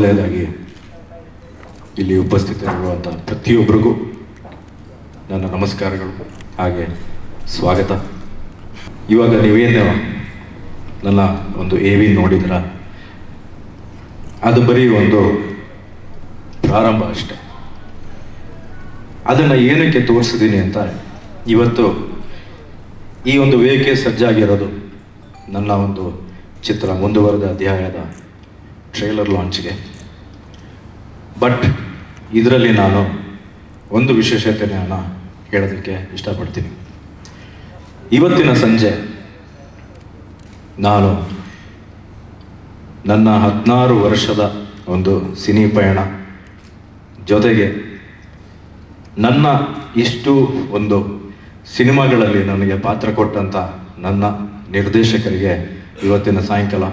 ಮೊದಲನೇದಾಗಿ ಇಲ್ಲಿ ಉಪಸ್ಥಿತರಿರುವಂಥ ಪ್ರತಿಯೊಬ್ಬರಿಗೂ ನನ್ನ ನಮಸ್ಕಾರಗಳು. ಹಾಗೆ ಸ್ವಾಗತ. ಇವಾಗ ನೀವೇನು ನನ್ನ ಒಂದು ಎ ವಿ ನೋಡಿದ್ರ. ಅದು ಬರೀ ಒಂದು ಪ್ರಾರಂಭ ಅಷ್ಟೆ. ಅದನ್ನು ಏನಕ್ಕೆ ತೋರಿಸಿದ್ದೀನಿ ಅಂತ ಇವತ್ತು ಈ ಒಂದು ವೇಕೆ ಸಜ್ಜಾಗಿರೋದು ನನ್ನ ಒಂದು ಚಿತ್ರ ಮುಂದುವರೆದ ಅಧ್ಯಾಯದ ಟ್ರೇಲರ್ ಲಾಂಚ್ಗೆ. ಬಟ್ ಇದರಲ್ಲಿ ನಾನು ಒಂದು ವಿಶೇಷತೆಯನ್ನು ಹೇಳೋದಕ್ಕೆ ಇಷ್ಟಪಡ್ತೀನಿ. ಇವತ್ತಿನ ಸಂಜೆ ನಾನು ನನ್ನ ಹದಿನಾರು ವರ್ಷದ ಒಂದು ಸಿನಿ ಪಯಣ ಜೊತೆಗೆ ನನ್ನ ಇಷ್ಟು ಒಂದು ಸಿನಿಮಾಗಳಲ್ಲಿ ನನಗೆ ಪಾತ್ರ ಕೊಟ್ಟಂಥ ನನ್ನ ನಿರ್ದೇಶಕರಿಗೆ ಇವತ್ತಿನ ಸಾಯಂಕಾಲ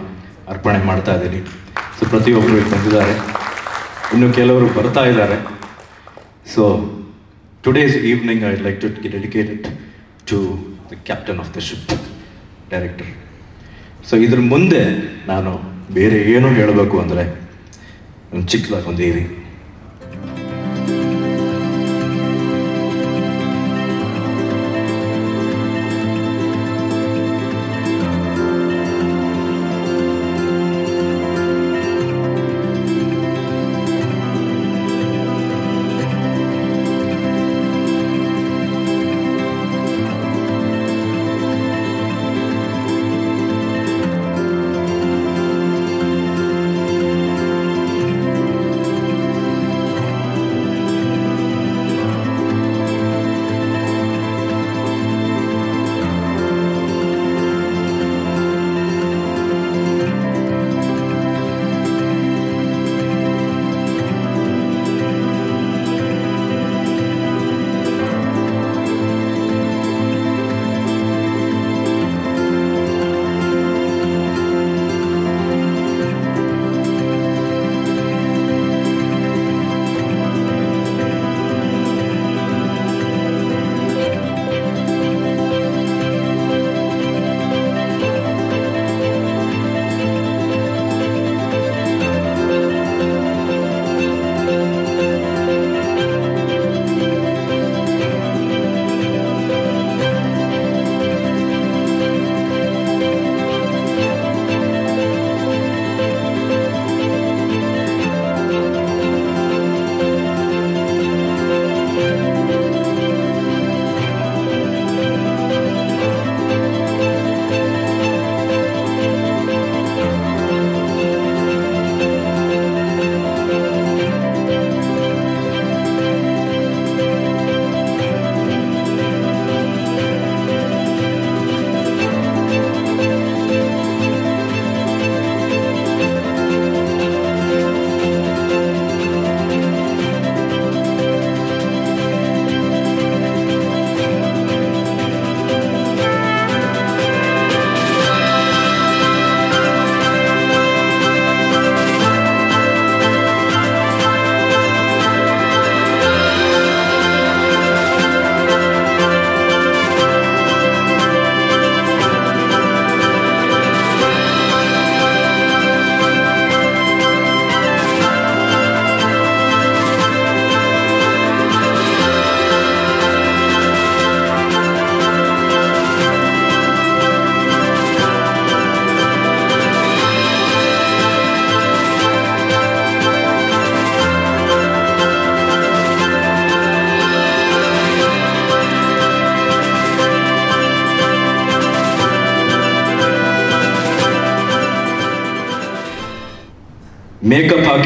ಅರ್ಪಣೆ ಮಾಡ್ತಾ ಇದ್ದೀನಿ. ಸೊ ಪ್ರತಿಯೊಬ್ಬರು ಇಲ್ಲಿ ಬಂದಿದ್ದಾರೆ. ಇನ್ನು ಕೆಲವರು ಬರ್ತಾ ಇದ್ದಾರೆ. So today's evening I like to dedicated to the captain of the ship director so ಇದ್ರ ಮುಂದೆ ನಾನು ಬೇರೆ ಏನು ಹೇಳಬೇಕು ಅಂದರೆ, ಒಂದು ಚಿಕ್ಕದಾಗಿ ಒಂದು ಏರಿ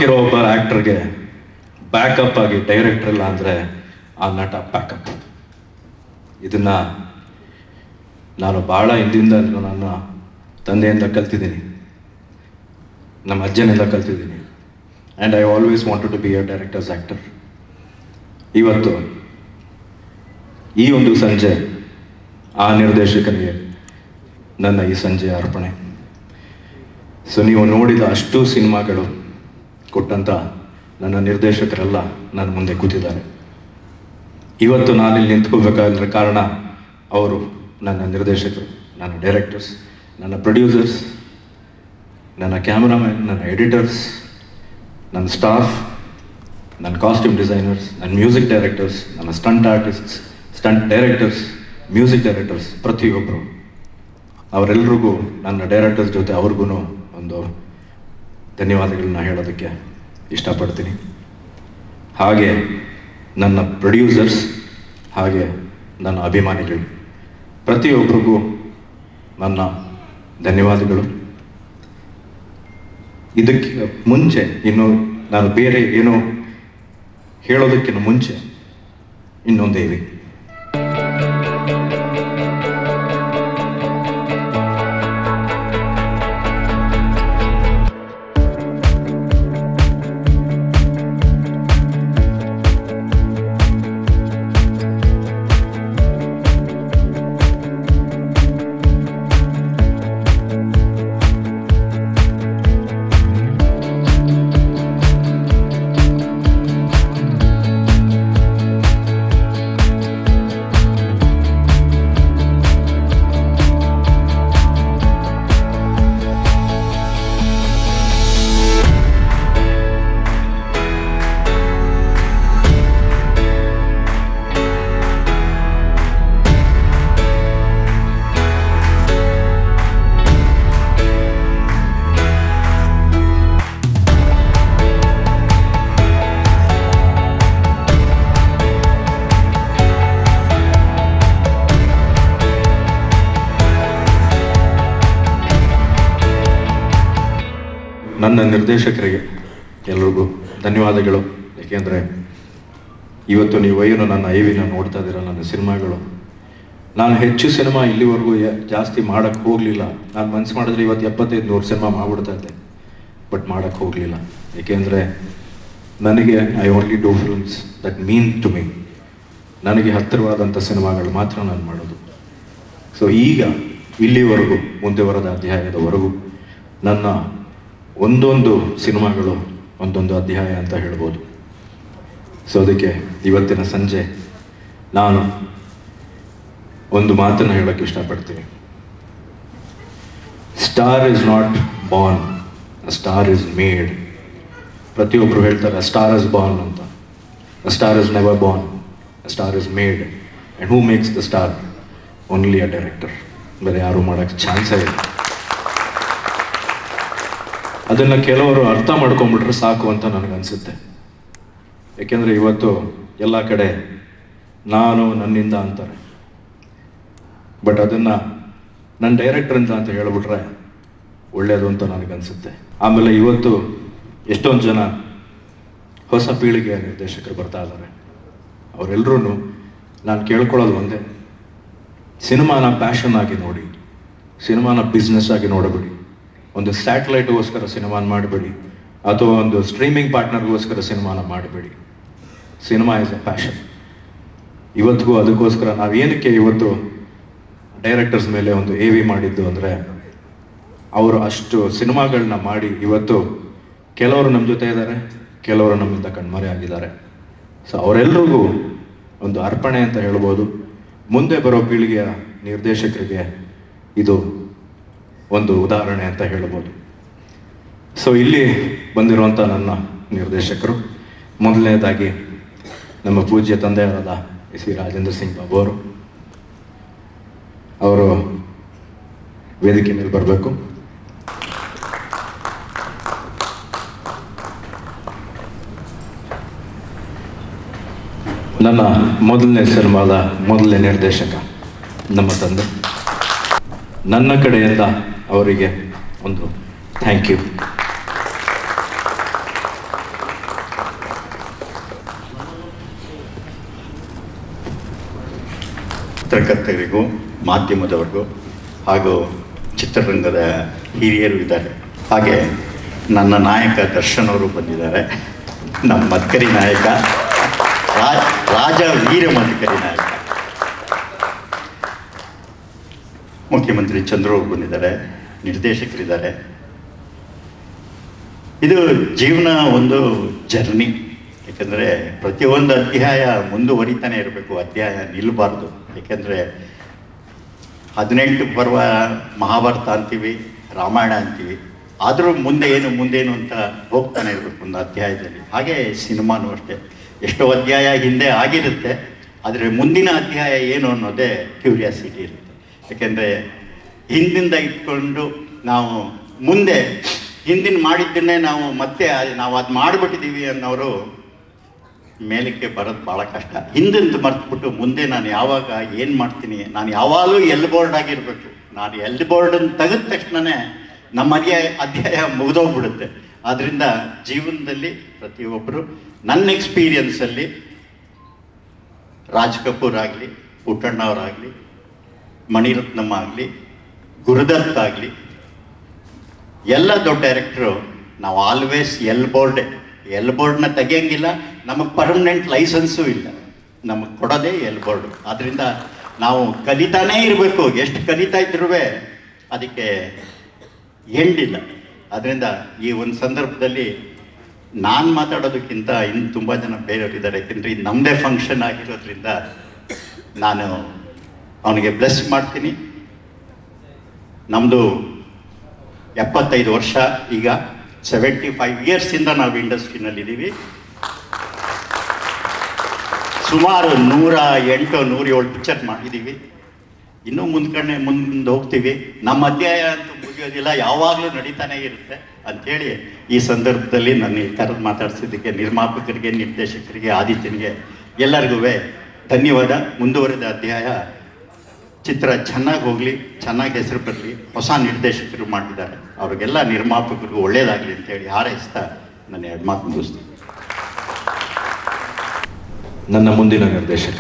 ಹಾಕಿರೋ ಒಬ್ಬ ಆ್ಯಕ್ಟರ್ಗೆ ಬ್ಯಾಕಪ್ ಆಗಿ ಡೈರೆಕ್ಟರ್ ಇಲ್ಲ ಅಂದರೆ ಆ ನಟ ಬ್ಯಾಕಪ್ ಇದನ್ನ ನಾನು ಭಾಳ ಹಿಂದಿಂದ ನನ್ನ ತಂದೆಯಿಂದ ಕಲ್ತಿದ್ದೀನಿ. ನಮ್ಮ ಅಜ್ಜನಿಂದ ಕಲ್ತಿದ್ದೀನಿ. And I always wanted to be a directors actor ಇವತ್ತು ಈ ಒಂದು ಸಂಜೆ ಆ ನಿರ್ದೇಶಕನಿಗೆ ನನ್ನ ಈ ಸಂಜೆ ಅರ್ಪಣೆ. ಸೊ ನೀವು ನೋಡಿದ ಅಷ್ಟು ಸಿನಿಮಾಗಳು ಕೊಟ್ಟಂಥ ನನ್ನ ನಿರ್ದೇಶಕರೆಲ್ಲ ನನ್ನ ಮುಂದೆ ಕೂತಿದ್ದಾರೆ. ಇವತ್ತು ನಾನಿಲ್ಲಿ ನಿಂತ್ಕೋಬೇಕಾದ್ರೆ ಕಾರಣ ಅವರು ನನ್ನ ನಿರ್ದೇಶಕರು, ನನ್ನ ಡೈರೆಕ್ಟರ್ಸ್ ನನ್ನ ಪ್ರೊಡ್ಯೂಸರ್ಸ್ ನನ್ನ ಕ್ಯಾಮ್ರಾಮ್ಯಾನ್ ನನ್ನ ಎಡಿಟರ್ಸ್ ನನ್ನ ಸ್ಟಾಫ್ ನನ್ನ ಕಾಸ್ಟ್ಯೂಮ್ ಡಿಸೈನರ್ಸ್ ನನ್ನ ಮ್ಯೂಸಿಕ್ ಡೈರೆಕ್ಟರ್ಸ್ ನನ್ನ stunt artists stunt directors music directors ಪ್ರತಿಯೊಬ್ಬರು ಅವರೆಲ್ಲರಿಗೂ ನನ್ನ ಡೈರೆಕ್ಟರ್ಸ್ ಜೊತೆ ಅವ್ರಿಗೂ ಒಂದು ಧನ್ಯವಾದಗಳನ್ನ ಹೇಳೋದಕ್ಕೆ ಇಷ್ಟಪಡ್ತೀನಿ. ಹಾಗೆ ನನ್ನ ಪ್ರೊಡ್ಯೂಸರ್ಸ್ ಹಾಗೆ ನನ್ನ ಅಭಿಮಾನಿಗಳು, ಪ್ರತಿಯೊಬ್ಬರಿಗೂ ನನ್ನ ಧನ್ಯವಾದಗಳು. ಇದಕ್ಕೆ ಮುಂಚೆ ಇನ್ನು ನಾನು ಬೇರೆ ಏನೋ ಹೇಳೋದಕ್ಕಿಂತ ಮುಂಚೆ ಇನ್ನೊಂದೇವಿ ನಿರ್ದೇಶಕರಿಗೆ ಎಲ್ರಿಗೂ ಧನ್ಯವಾದಗಳು. ಏಕೆಂದರೆ ಇವತ್ತು ನೀವು ಏನು ನನ್ನ ಐವಿನ ನೋಡ್ತಾ ಇದ್ದೀರ, ನನ್ನ ಸಿನಿಮಾಗಳು. ನಾನು ಹೆಚ್ಚು ಸಿನಿಮಾ ಇಲ್ಲಿವರೆಗೂ ಜಾಸ್ತಿ ಮಾಡೋಕ್ಕೆ ಹೋಗಲಿಲ್ಲ. ನಾನು ಮನಸ್ಸು ಮಾಡಿದ್ರೆ ಇವತ್ತು ಎಪ್ಪತ್ತೈದು ನೂರು ಸಿನಿಮಾ ಮಾಡಿಬಿಡ್ತಾ ಇದ್ದೆ. ಬಟ್ ಮಾಡೋಕ್ಕೆ ಹೋಗಲಿಲ್ಲ. ಏಕೆಂದರೆ ನನಗೆ I only do films that mean to me ನನಗೆ ಹತ್ತಿರವಾದಂಥ ಸಿನಿಮಾಗಳು ಮಾತ್ರ ನಾನು ಮಾಡೋದು. ಸೊ ಈಗ, ಇಲ್ಲಿವರೆಗೂ, ಮುಂದೆ ಬರದ ಅಧ್ಯಾಯದವರೆಗೂ ನನ್ನ ಒಂದೊಂದು ಸಿನಿಮಾಗಳು, ಒಂದೊಂದು ಅಧ್ಯಾಯ ಅಂತ ಹೇಳ್ಬೋದು. ಸೊ ಅದಕ್ಕೆ ಇವತ್ತಿನ ಸಂಜೆ ನಾನು ಒಂದು ಮಾತನ್ನು ಹೇಳೋಕ್ಕೆ ಇಷ್ಟಪಡ್ತೀನಿ. Star is not born star is made ಪ್ರತಿಯೊಬ್ಬರು ಹೇಳ್ತಾರೆ ಸ್ಟಾರ್ ಇಸ್ ಬಾರ್ನ್ ಅಂತ. Star is never born star is made and who makes the star only a director ಬೇರೆ ಯಾರು ಮಾಡೋಕ್ಕೆ ಚಾನ್ಸೇ ಇಲ್ಲ. ಅದನ್ನು ಕೆಲವರು ಅರ್ಥ ಮಾಡ್ಕೊಂಡ್ಬಿಟ್ರೆ ಸಾಕು ಅಂತ ನನಗನ್ಸುತ್ತೆ. ಯಾಕೆಂದರೆ ಇವತ್ತು ಎಲ್ಲ ಕಡೆ ನಾನು ನನ್ನಿಂದ ಅಂತಾರೆ. ಬಟ್ ಅದನ್ನು ನನ್ನ ಡೈರೆಕ್ಟ್ರಿಂದ ಅಂತ ಹೇಳ್ಬಿಟ್ರೆ ಒಳ್ಳೆಯದು ಅಂತ ನನಗನ್ಸುತ್ತೆ. ಆಮೇಲೆ ಇವತ್ತು ಎಷ್ಟೊಂದು ಜನ ಹೊಸ ಪೀಳಿಗೆಯ ನಿರ್ದೇಶಕರು ಬರ್ತಾ ಇದ್ದಾರೆ. ಅವರೆಲ್ಲರೂ ನಾನು ಕೇಳ್ಕೊಳ್ಳೋದು ಒಂದೇ. ಸಿನಿಮಾನ ಪ್ಯಾಷನ್ ಆಗಿ ನೋಡಿ, ಸಿನಿಮಾನ ಬಿಸ್ನೆಸ್ ಆಗಿ ನೋಡಬೇಡಿ. ಒಂದು ಸ್ಯಾಟಲೈಟ್ಗೋಸ್ಕರ ಸಿನಿಮಾನ ಮಾಡಬೇಡಿ, ಅಥವಾ ಒಂದು ಸ್ಟ್ರೀಮಿಂಗ್ ಪಾರ್ಟ್ನರ್ಗೋಸ್ಕರ ಸಿನಿಮಾನ ಮಾಡಬೇಡಿ. ಸಿನಿಮಾ ಇಸ್ ಅ ಪ್ಯಾಷನ್ ಇವತ್ತಿಗೂ ಅದಕ್ಕೋಸ್ಕರ ನಾವೇನಕ್ಕೆ ಇವತ್ತು ಡೈರೆಕ್ಟರ್ಸ್ ಮೇಲೆ ಒಂದು ಎ ವಿ ಮಾಡಿದ್ದು ಅಂದರೆ, ಅವರು ಅಷ್ಟು ಸಿನಿಮಾಗಳನ್ನ ಮಾಡಿ ಇವತ್ತು ಕೆಲವರು ನಮ್ಮ ಜೊತೆ ಇದ್ದಾರೆ, ಕೆಲವರು ನಮ್ಮಿಂದ ಕಣ್ಮರೆ ಆಗಿದ್ದಾರೆ. ಸೊ ಅವರೆಲ್ಲರಿಗೂ ಒಂದು ಅರ್ಪಣೆ ಅಂತ ಹೇಳ್ಬೋದು. ಮುಂದೆ ಬರೋ ಪೀಳಿಗೆಯ ನಿರ್ದೇಶಕರಿಗೆ ಇದು ಒಂದು ಉದಾಹರಣೆ ಅಂತ ಹೇಳ್ಬೋದು. ಸೊ ಇಲ್ಲಿ ಬಂದಿರುವಂಥ ನನ್ನ ನಿರ್ದೇಶಕರು. ಮೊದಲನೇದಾಗಿ ನಮ್ಮ ಪೂಜ್ಯ ತಂದೆಯಾದ ಸಿ ರಾಜೇಂದ್ರ ಸಿಂಗ್ ಬಾಬು ಅವರು. ಅವರು ವೇದಿಕೆ ಮೇಲೆ ಬರಬೇಕು. ನನ್ನ ಮೊದಲನೇ ಸಿನಿಮಾದ ಮೊದಲನೇ ನಿರ್ದೇಶಕ ನಮ್ಮ ತಂದೆ. ನನ್ನ ಕಡೆಯಿಂದ ಅವರಿಗೆ ಒಂದು ಥ್ಯಾಂಕ್ ಯು ಪತ್ರಕರ್ತರಿಗೂ ಮಾಧ್ಯಮದವರಿಗೂ ಹಾಗೂ ಚಿತ್ರರಂಗದ ಹಿರಿಯರು ಇದ್ದಾರೆ. ಹಾಗೆ ನನ್ನ ನಾಯಕ ದರ್ಶನ್ ಅವರು ಬಂದಿದ್ದಾರೆ. ನಮ್ಮ ಮತ್ಕರಿ ನಾಯಕ ರಾ- ರಾಜ ವೀರ ಮತ್ಕರಿ ನಾಯಕ. ಮುಖ್ಯಮಂತ್ರಿ ಚಂದ್ರು ಅವರು ಬಂದಿದ್ದಾರೆ. ನಿರ್ದೇಶಕರಿದ್ದಾರೆ. ಇದು ಜೀವನ ಒಂದು ಜರ್ನಿ. ಏಕೆಂದರೆ ಪ್ರತಿಯೊಂದು ಅಧ್ಯಾಯ ಮುಂದುವರಿತಾನೆ ಇರಬೇಕು, ಅಧ್ಯಾಯ ನಿಲ್ಲಬಾರ್ದು ಏಕೆಂದರೆ ಹದಿನೆಂಟು ಪರ್ವ ಮಹಾಭಾರತ ಅಂತೀವಿ, ರಾಮಾಯಣ ಅಂತೀವಿ. ಆದರೂ ಮುಂದೆ ಏನು ಮುಂದೇನು ಅಂತ ಹೋಗ್ತಾನೆ ಇರಬೇಕು ಒಂದು ಅಧ್ಯಾಯದಲ್ಲಿ. ಹಾಗೆ ಸಿನಿಮಾನು ಅಷ್ಟೇ. ಎಷ್ಟೋ ಅಧ್ಯಾಯ ಹಿಂದೆ ಆಗಿರುತ್ತೆ, ಆದರೆ ಮುಂದಿನ ಅಧ್ಯಾಯ ಏನು ಅನ್ನೋದೇ ಕ್ಯೂರಿಯಾಸಿಟಿ ಇರುತ್ತೆ. ಯಾಕೆಂದರೆ ಹಿಂದಿಂದ ಇಟ್ಕೊಂಡು ನಾವು ಮುಂದೆ ಹಿಂದಿನ ಮಾಡಿದ್ದನ್ನೇ ನಾವು ಮತ್ತೆ ನಾವು ಅದು ಮಾಡಿಬಿಟ್ಟಿದ್ದೀವಿ ಅನ್ನೋರು ಮೇಲಕ್ಕೆ ಬರೋದು ಭಾಳ ಕಷ್ಟ. ಹಿಂದಿಂದ ಮರ್ತ್ಬಿಟ್ಟು ಮುಂದೆ ನಾನು ಯಾವಾಗ ಏನು ಮಾಡ್ತೀನಿ, ನಾನು ಯಾವಾಗಲೂ ಎಲ್ ಬೋರ್ಡ್ ಆಗಿರಬೇಕು. ನಾನು ಎಲ್ ಬೋರ್ಡನ್ನು ತೆಗೆದ ತಕ್ಷಣವೇ ನಮ್ಮ ಅಧ್ಯಾಯ ಅಧ್ಯಾಯ ಮುಗಿದೋಗ್ಬಿಡುತ್ತೆ. ಆದ್ದರಿಂದ ಜೀವನದಲ್ಲಿ ಪ್ರತಿಯೊಬ್ಬರು ನನ್ನ ಎಕ್ಸ್ಪೀರಿಯನ್ಸಲ್ಲಿ ರಾಜ್ ಕಪೂರ್ ಆಗಲಿ ಪುಟ್ಟಣ್ಣವರಾಗಲಿ ಮಣಿರತ್ನಮ್ಮ ಆಗಲಿ ಗುರುದತ್ ಆಗಲಿ, ಎಲ್ಲ ದೊಡ್ಡ ಡೈರೆಕ್ಟ್ರು ನಾವು ಆಲ್ವೇಸ್ ಎಲ್ ಬೋರ್ಡ್ ಎಲ್ ಬೋರ್ಡ್ನ ತೆಗಿಯಂಗಿಲ್ಲ, ನಮಗೆ ಪರ್ಮನೆಂಟ್ ಲೈಸೆನ್ಸು ಇಲ್ಲ. ನಮಗೆ ಕೊಡೋದೇ ಎಲ್ ಬೋರ್ಡ್ ಆದ್ದರಿಂದ ನಾವು ಕಲಿತಾನೇ ಇರಬೇಕು. ಎಷ್ಟು ಕಲಿತಾ ಇದ್ರೂ ಅದಕ್ಕೆ ಎಂಡಿಲ್ಲ ಅದರಿಂದ ಈ ಒಂದು ಸಂದರ್ಭದಲ್ಲಿ ನಾನು ಮಾತಾಡೋದಕ್ಕಿಂತ ಇನ್ನು ತುಂಬ ಜನ ಬೇರೆಯವರಿದ್ದಾರೆ. ಯಾಕೆಂದರೆ ಇದು ನಮ್ಮದೇ ಫಂಕ್ಷನ್ ಆಗಿರೋದ್ರಿಂದ ನಾನು ಅವನಿಗೆ ಬ್ಲೆಸ್ ಮಾಡ್ತೀನಿ. ನಮ್ಮದು ಎಪ್ಪತ್ತೈದು ವರ್ಷ, ಈಗ ಸೆವೆಂಟಿ ಫೈವ್ ಇಯರ್ಸಿಂದ ನಾವು ಇಂಡಸ್ಟ್ರಿನಲ್ಲಿದ್ದೀವಿ. ಸುಮಾರು ನೂರ ಎಂಟು ನೂರ ಏಳು ಪಿಕ್ಚರ್ ಮಾಡಿದ್ದೀವಿ. ಇನ್ನೂ ಮುಂದ್ಕಡೆ ಮುಂದೆ ಹೋಗ್ತೀವಿ. ನಮ್ಮ ಅಧ್ಯಾಯ ಅಂತೂ ಮುಗಿಯೋದಿಲ್ಲ, ಯಾವಾಗಲೂ ನಡೀತಾನೆ ಇರುತ್ತೆ ಅಂಥೇಳಿ ಈ ಸಂದರ್ಭದಲ್ಲಿ ನನ್ನ ಈ ಥರದ ಮಾತಾಡ್ಸಿದ್ದಕ್ಕೆ ನಿರ್ಮಾಪಕರಿಗೆ, ನಿರ್ದೇಶಕರಿಗೆ, ಆದಿತ್ಯನಿಗೆ ಎಲ್ಲರಿಗೂ ಧನ್ಯವಾದ. ಮುಂದುವರೆದ ಅಧ್ಯಾಯ ಚಿತ್ರ ಚೆನ್ನಾಗಿ ಹೋಗಲಿ, ಚೆನ್ನಾಗಿ ಹೆಸರು ಬರಲಿ, ಹೊಸ ನಿರ್ದೇಶಕರು ಮಾಡಿದ್ದಾರೆ ಅವ್ರಿಗೆಲ್ಲ ನಿರ್ಮಾಪಕರಿಗೂ ಒಳ್ಳೇದಾಗಲಿ ಅಂತೇಳಿ ಹಾರೈಸ್ತಾ ನನ್ನ ಎರಡು ಮಾತು ಮುಗಿಸ್ತೀನಿ. ನನ್ನ ಮುಂದಿನ ನಿರ್ದೇಶಕ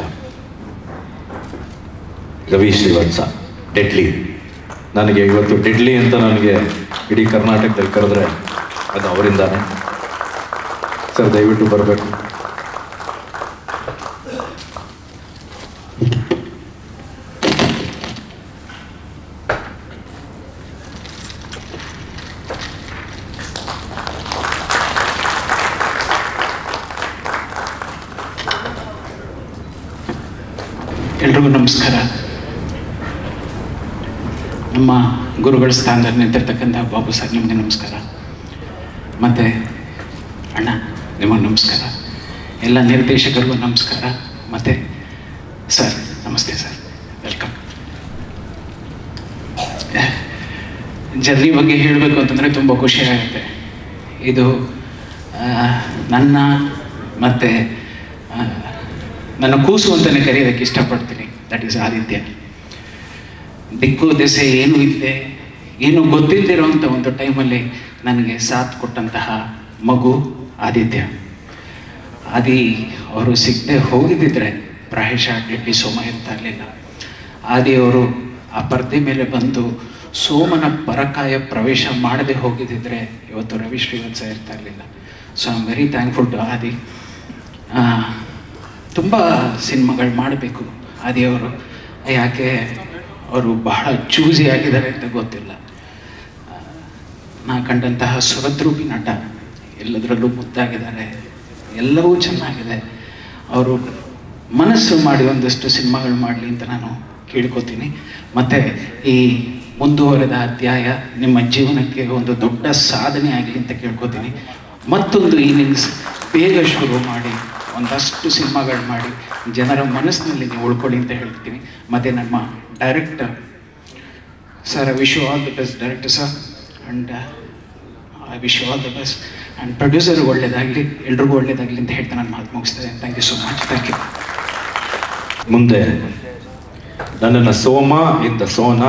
ರವಿ ಶ್ರೀವತ್ಸ ಡೆಡ್ಲಿ ನನಗೆ ಇವತ್ತು ಡೆಡ್ಲಿ ಅಂತ ನನಗೆ ಇಡೀ ಕರ್ನಾಟಕದಲ್ಲಿ ಕರೆದ್ರೆ ಅದು ಅವರಿಂದಾನೆ. ಸರ್, ದಯವಿಟ್ಟು ಬರಬೇಕು ಎಲ್ರಿಗೂ ನಮಸ್ಕಾರ. ನಮ್ಮ ಗುರುಗಳ ಸ್ಥಾನದಲ್ಲಿ ನಿಂತಿರ್ತಕ್ಕಂಥ ಬಾಬು ಸರ್, ನಿಮಗೆ ನಮಸ್ಕಾರ. ಮತ್ತು ಅಣ್ಣ, ನಿಮಗೆ ನಮಸ್ಕಾರ. ಎಲ್ಲ ನಿರ್ದೇಶಕರಿಗೂ ನಮಸ್ಕಾರ. ಮತ್ತು ಸರ್, ನಮಸ್ತೆ ಸರ್. ವೆಲ್ಕಮ್ ಜರ್ನಿ ಬಗ್ಗೆ ಹೇಳಬೇಕು ಅಂತಂದರೆ ತುಂಬ ಖುಷಿ ಆಗುತ್ತೆ. ಇದು ನನ್ನ ಮತ್ತು ನನ್ನ ಕೂಸು ಅಂತಲೇ ಕರೆಯೋದಕ್ಕೆ ಇಷ್ಟಪಡ್ತೀನಿ. ದಟ್ ಈಸ್ ಆದಿತ್ಯ ದಿಕ್ಕು ದೆಸೆ ಏನು ಇಲ್ಲದೆ, ಏನು ಗೊತ್ತಿಲ್ಲದಿರುವಂಥ ಒಂದು ಟೈಮಲ್ಲಿ ನನಗೆ ಸಾಥ್ ಕೊಟ್ಟಂತಹ ಮಗು ಆದಿತ್ಯ. ಆದಿ, ಅವರು ಸಿಗದೆ ಹೋಗಿದ್ದಿದ್ರೆ ಪ್ರಾಯಶಃ ಸೋಮ ಇರ್ತಾ ಇರಲಿಲ್ಲ. ಆದಿ ಅವರು ಆ ಪರ್ದೆ ಮೇಲೆ ಬಂದು ಸೋಮನ ಪರಕಾಯ ಪ್ರವೇಶ ಮಾಡದೆ ಹೋಗಿದ್ದಿದ್ರೆ ಇವತ್ತು ರವಿ ಶ್ರೀವತ್ಸ ಇರ್ತಾ ಇರಲಿಲ್ಲ. So I am very thankful to Adi ತುಂಬ ಸಿನಿಮಾಗಳು ಮಾಡಬೇಕು. ಆದಿ ದೇವರು ಯಾಕೆ ಅವರು ಬಹಳ ಚೂಸಿ ಆಗಿದ್ದಾರೆ ಅಂತ ಗೊತ್ತಿಲ್ಲ. ಆ, ನಾ ಕಂಡಂತಹ ಸುರದ್ರೂಪಿ ನಟ ಎಲ್ಲದರಲ್ಲೂ ಮುದ್ದಾಗಿದ್ದಾರೆ ಎಲ್ಲವೂ ಚೆನ್ನಾಗಿದೆ. ಅವರು ಮನಸ್ಸು ಮಾಡಿ ಒಂದಷ್ಟು ಸಿನಿಮಾಗಳು ಮಾಡಲಿ ಅಂತ ನಾನು ಕೇಳ್ಕೊತೀನಿ. ಮತ್ತು ಈ ಮುಂದುವರೆದ ಅಧ್ಯಾಯ ನಿಮ್ಮ ಜೀವನಕ್ಕೆ ಒಂದು ದೊಡ್ಡ ಸಾಧನೆ ಆಗಲಿ ಅಂತ ಕೇಳ್ಕೊತೀನಿ. ಮತ್ತೊಂದು ಇನ್ನಿಂಗ್ಸ್ ಬೇಗ ಶುರು ಮಾಡಿ. ಒಂದಷ್ಟು ಸಿನಿಮಾಗಳು ಮಾಡಿ ಜನರ ಮನಸ್ಸಿನಲ್ಲಿ ನೀವು ಉಳ್ಕೊಳ್ಳಿ ಅಂತ ಹೇಳ್ತೀನಿ. ಮತ್ತು ನಮ್ಮ director sir I wish all the best director sir and I wish all the best and producer ಒಳ್ಳೇದಾಗಲಿ, ಎಲ್ರಿಗೂ ಒಳ್ಳೇದಾಗಲಿ ಅಂತ ಹೇಳ್ತಾ ನಾನು ಮಾತು ಮುಗಿಸ್ತೇನೆ thank you so much thank you ಮುಂದೆ ನನ್ನನ್ನು ಸೋಮ ಇಂದ ಸೋನ